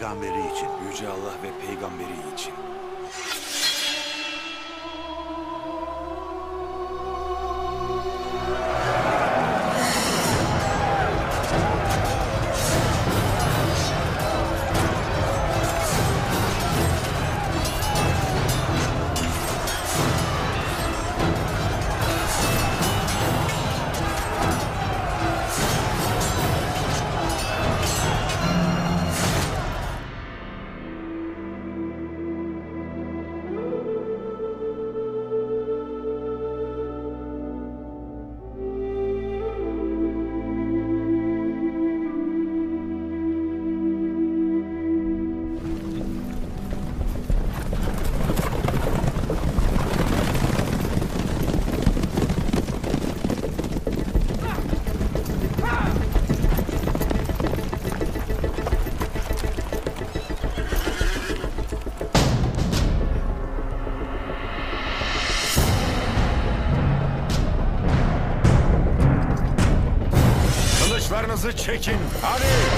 Peygamberi için. Yüce Allah çekin. Hadi.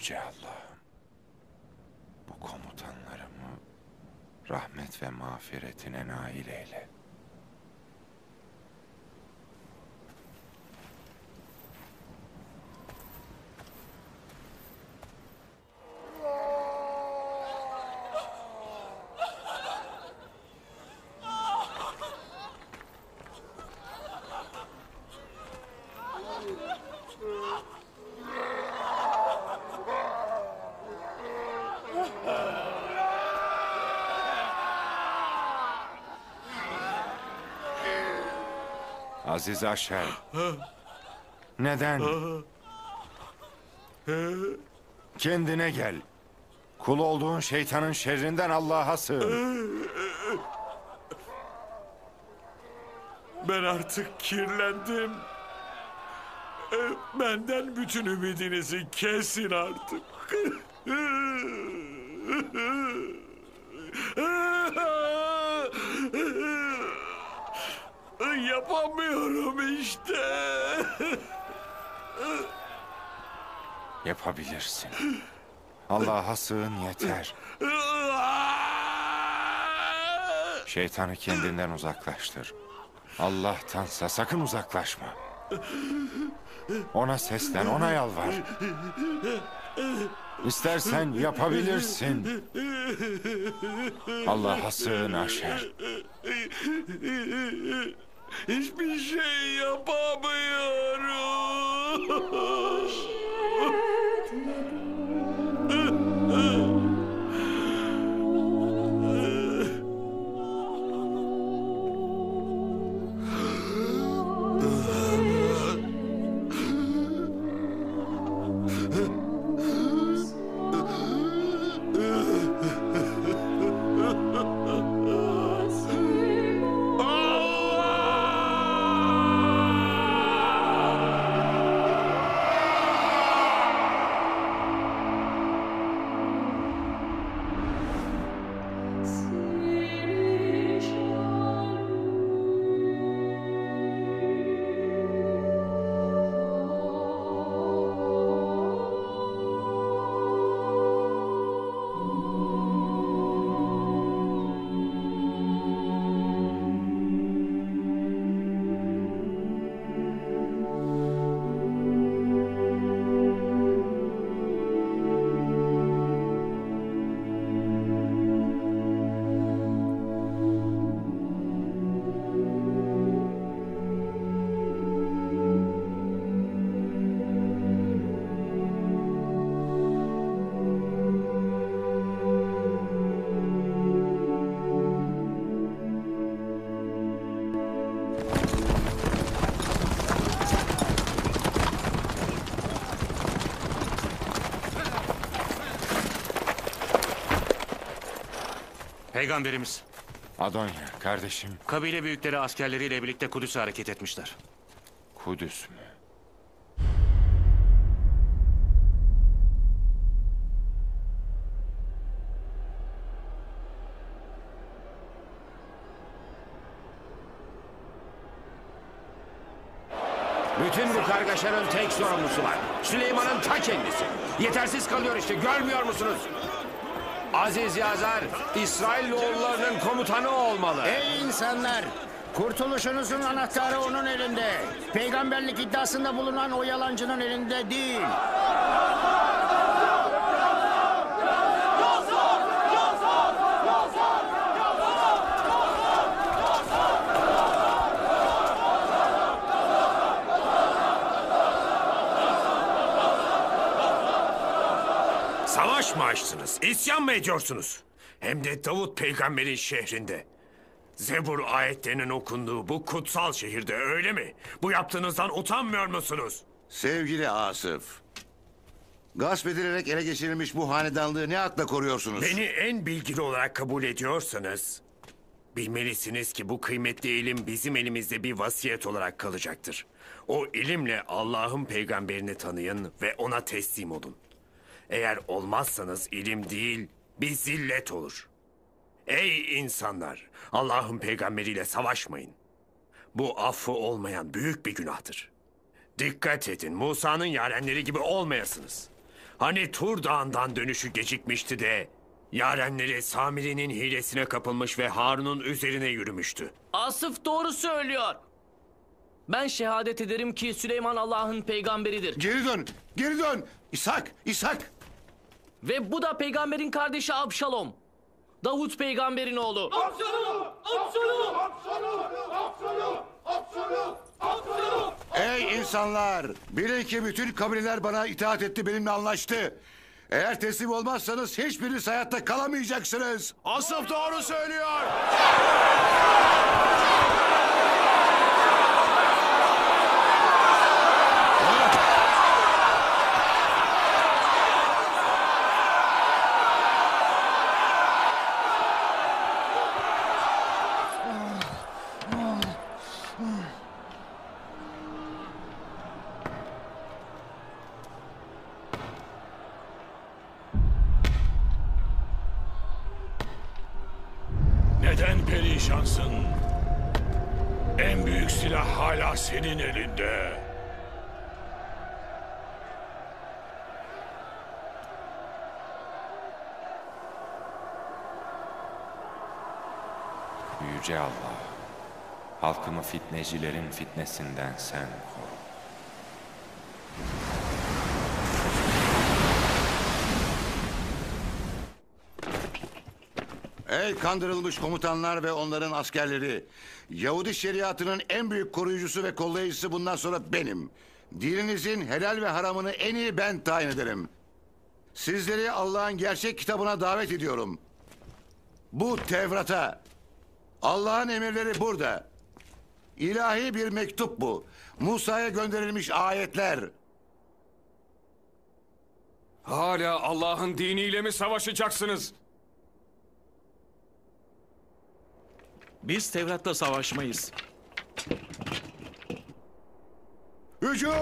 Yüce Allah'ım, bu komutanlarımı rahmet ve mağfiretine nail eyle. Aziz Aşer. Neden? Kendine gel. Kul olduğun şeytanın şerrinden Allah'a sığın. Ben artık kirlendim. Benden bütün ümidinizi kesin artık. Yapabilirsin. Allah'a sığın yeter. Şeytanı kendinden uzaklaştır. Allah'tansa sakın uzaklaşma. Ona seslen, ona yalvar. İstersen yapabilirsin. Allah'a sığın Aşer. Hiçbir şey yapamıyorum. Peygamberimiz. Adonya kardeşim. Kabile büyükleri askerleriyle birlikte Kudüs'e hareket etmişler. Kudüs mü? Bütün bu kargaşanın tek sorumlusu var. Süleyman'ın ta kendisi. Yetersiz kalıyor işte görmüyor musunuz? Aziz Yazar, İsrailoğullarının komutanı olmalı. Ey insanlar! Kurtuluşunuzun anahtarı onun elinde. Peygamberlik iddiasında bulunan o yalancının elinde değil. Açtınız? İsyan mı ediyorsunuz? Hem de Davut peygamberin şehrinde. Zebur ayetlerinin okunduğu bu kutsal şehirde öyle mi? Bu yaptığınızdan utanmıyor musunuz? Sevgili Asıf. Gasp edilerek ele geçirilmiş bu hanedanlığı ne akla koruyorsunuz? Beni en bilgili olarak kabul ediyorsanız... Bilmelisiniz ki bu kıymetli ilim bizim elimizde bir vasiyet olarak kalacaktır. O ilimle Allah'ın peygamberini tanıyın ve ona teslim olun. Eğer olmazsanız ilim değil, bir zillet olur. Ey insanlar! Allah'ın peygamberiyle savaşmayın. Bu affı olmayan büyük bir günahtır. Dikkat edin, Musa'nın yarenleri gibi olmayasınız. Hani Tur Dağı'ndan dönüşü gecikmişti de... Yarenleri Samiri'nin hilesine kapılmış ve Harun'un üzerine yürümüştü. Asıf doğru söylüyor. Ben şehadet ederim ki Süleyman Allah'ın peygamberidir. Geri dön, geri dön. İshak, İshak. Ve bu da peygamberin kardeşi Abşalom. Davut peygamberin oğlu. Absalom! Absalom! Absalom! Absalom! Absalom! Absalom! Ey insanlar! Bilin ki bütün kabileler bana itaat etti, benimle anlaştı. Eğer teslim olmazsanız hiçbiriniz hayatta kalamayacaksınız. Asıf doğru söylüyor. Fitnesinden sen koru. Ey kandırılmış komutanlar ve onların askerleri. Yahudi şeriatının en büyük koruyucusu ve kollayıcısı bundan sonra benim. Dininizin helal ve haramını en iyi ben tayin ederim. Sizleri Allah'ın gerçek kitabına davet ediyorum. Bu Tevrat'a. Allah'ın emirleri burada. İlahi bir mektup bu. Musa'ya gönderilmiş ayetler. Hala Allah'ın diniyle mi savaşacaksınız? Biz Tevrat'ta savaşmayız. Hücum!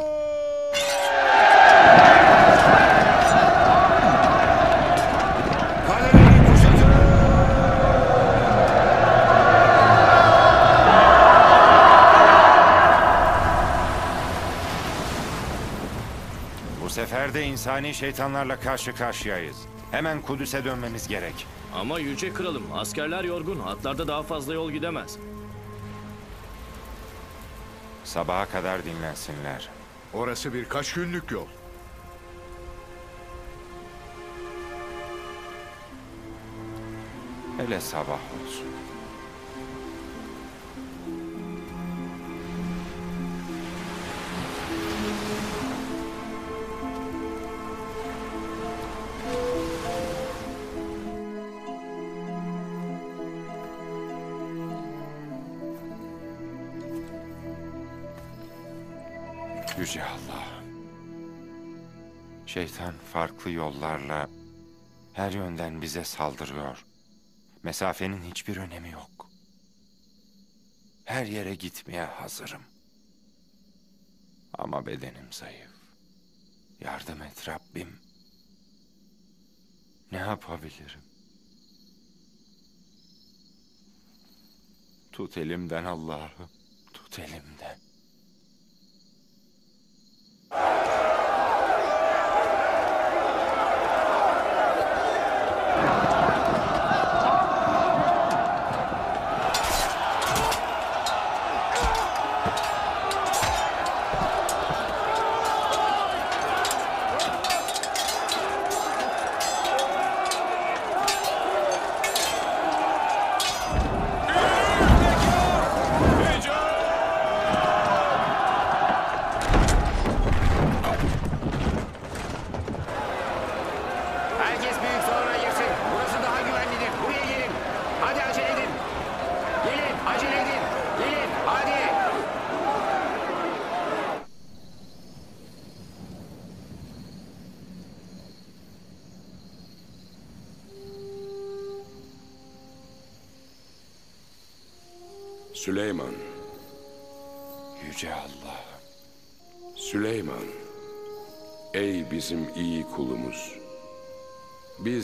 Bu sefer de insani şeytanlarla karşı karşıyayız. Hemen Kudüs'e dönmemiz gerek. Ama yüce kralım askerler yorgun. Atlarda daha fazla yol gidemez. Sabaha kadar dinlensinler. Orası birkaç günlük yol. Hele sabah olsun. Şeytan farklı yollarla her yönden bize saldırıyor. Mesafenin hiçbir önemi yok. Her yere gitmeye hazırım. Ama bedenim zayıf. Yardım et Rabbim. Ne yapabilirim? Tut elimden Allah'ım. Tut elimden.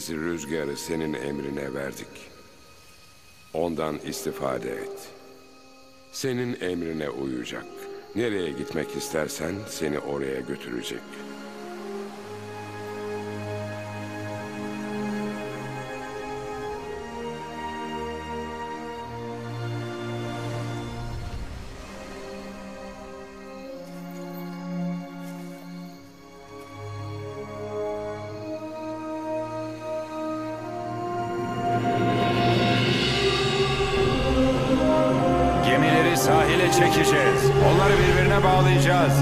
Biz rüzgarı senin emrine verdik. Ondan istifade et. Senin emrine uyacak. Nereye gitmek istersen seni oraya götürecek. Sahile çekeceğiz. Onları birbirine bağlayacağız.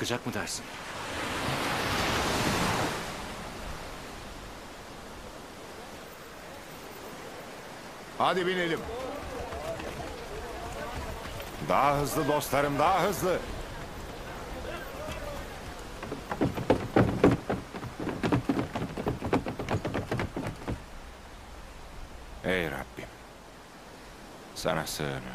Kalkacak mı dersin? Hadi binelim. Daha hızlı dostlarım, daha hızlı. Ey Rabbim, sana sığınıyorum.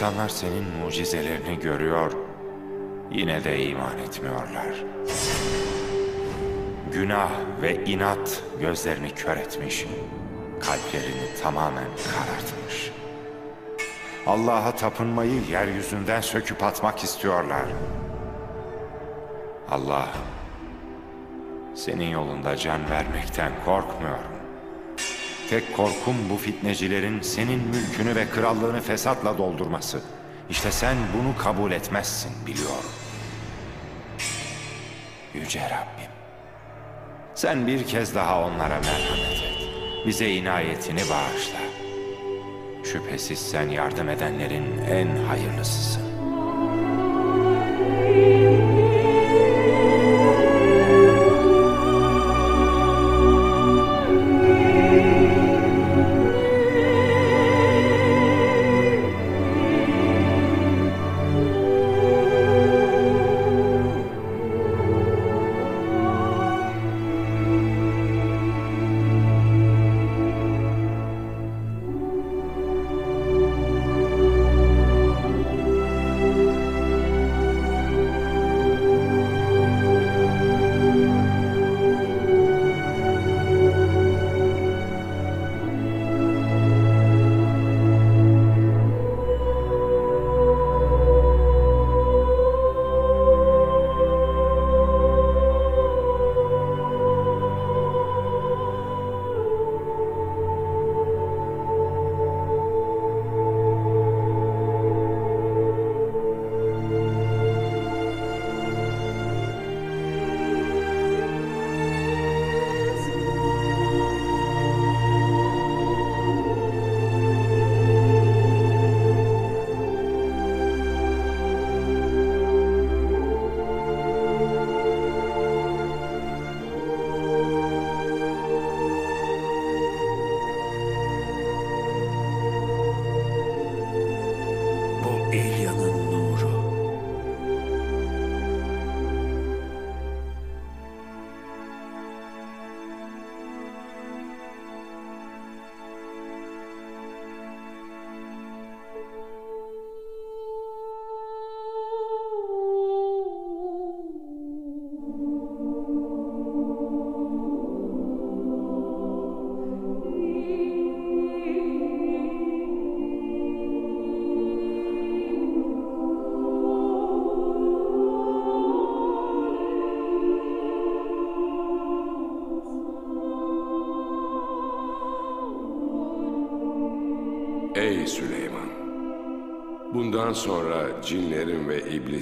İnsanlar senin mucizelerini görüyor, yine de iman etmiyorlar. Günah ve inat gözlerini kör etmiş, kalplerini tamamen karartmış. Allah'a tapınmayı yeryüzünden söküp atmak istiyorlar. Allah, senin yolunda can vermekten korkmuyorum. Tek korkum bu fitnecilerin senin mülkünü ve krallığını fesatla doldurması. İşte sen bunu kabul etmezsin biliyorum. Yüce Rabbim. Sen bir kez daha onlara merhamet et. Bize inayetini bağışla. Şüphesiz sen yardım edenlerin en hayırlısısın.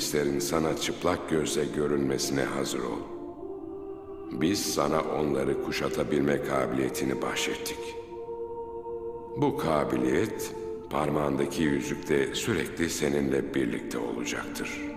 Ve iblislerin sana çıplak gözle görünmesine hazır ol. Biz sana onları kuşatabilme kabiliyetini bahşettik. Bu kabiliyet parmağındaki yüzükte sürekli seninle birlikte olacaktır.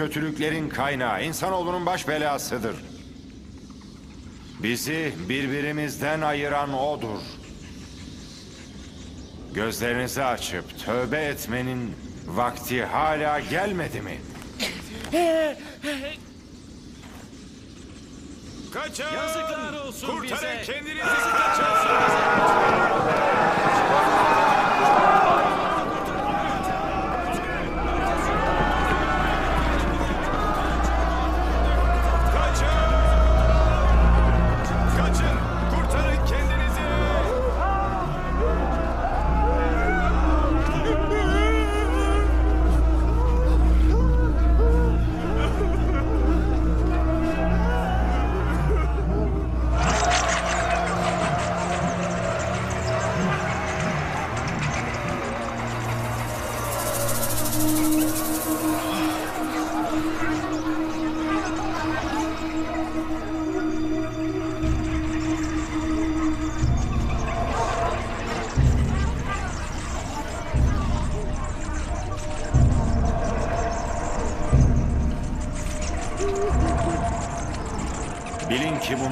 Kötülüklerin kaynağı, insanoğlunun baş belasıdır. Bizi birbirimizden ayıran odur. Gözlerinizi açıp tövbe etmenin vakti hala gelmedi mi? Kaçın! Yazıklar olsun Kurtarın bize. kendinizi! Kaçın!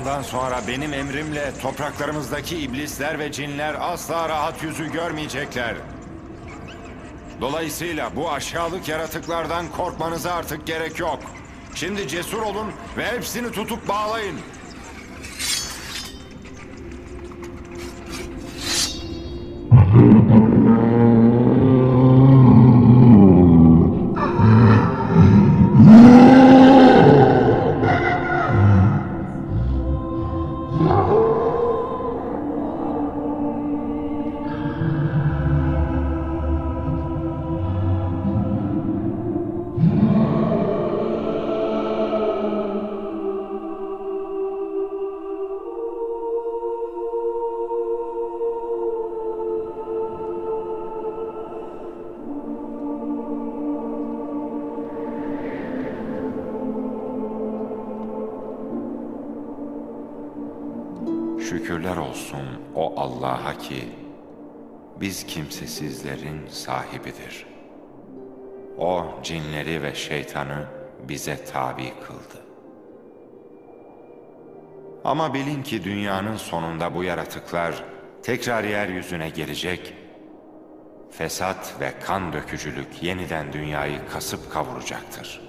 bundan sonra benim emrimle topraklarımızdaki iblisler ve cinler asla rahat yüzü görmeyecekler. Dolayısıyla bu aşağılık yaratıklardan korkmanıza artık gerek yok. Şimdi cesur olun ve hepsini tutup bağlayın. Biz kimsesizlerin sahibidir. O cinleri ve şeytanı bize tabi kıldı. Ama bilin ki dünyanın sonunda bu yaratıklar tekrar yeryüzüne gelecek, fesat ve kan dökücülük yeniden dünyayı kasıp kavuracaktır.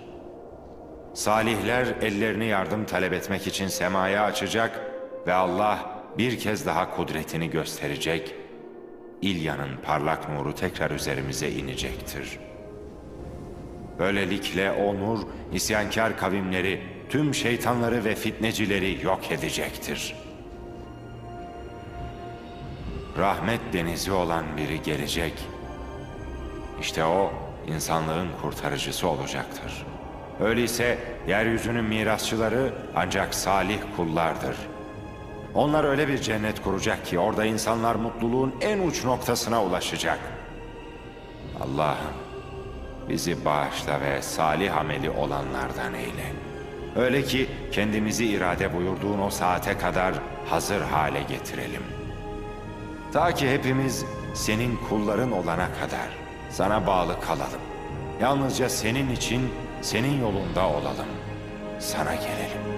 Salihler ellerini yardım talep etmek için semaya açacak ve Allah bir kez daha kudretini gösterecek, İlya'nın parlak nuru tekrar üzerimize inecektir. Böylelikle o nur isyankar kavimleri, tüm şeytanları ve fitnecileri yok edecektir. Rahmet denizi olan biri gelecek. İşte o insanlığın kurtarıcısı olacaktır. Öyleyse yeryüzünün mirasçıları ancak salih kullardır. Onlar öyle bir cennet kuracak ki orada insanlar mutluluğun en uç noktasına ulaşacak. Allah'ım bizi bağışla ve salih ameli olanlardan eyle. Öyle ki kendimizi irade buyurduğun o saate kadar hazır hale getirelim. Ta ki hepimiz senin kulların olana kadar sana bağlı kalalım. Yalnızca senin için senin yolunda olalım. Sana gelelim.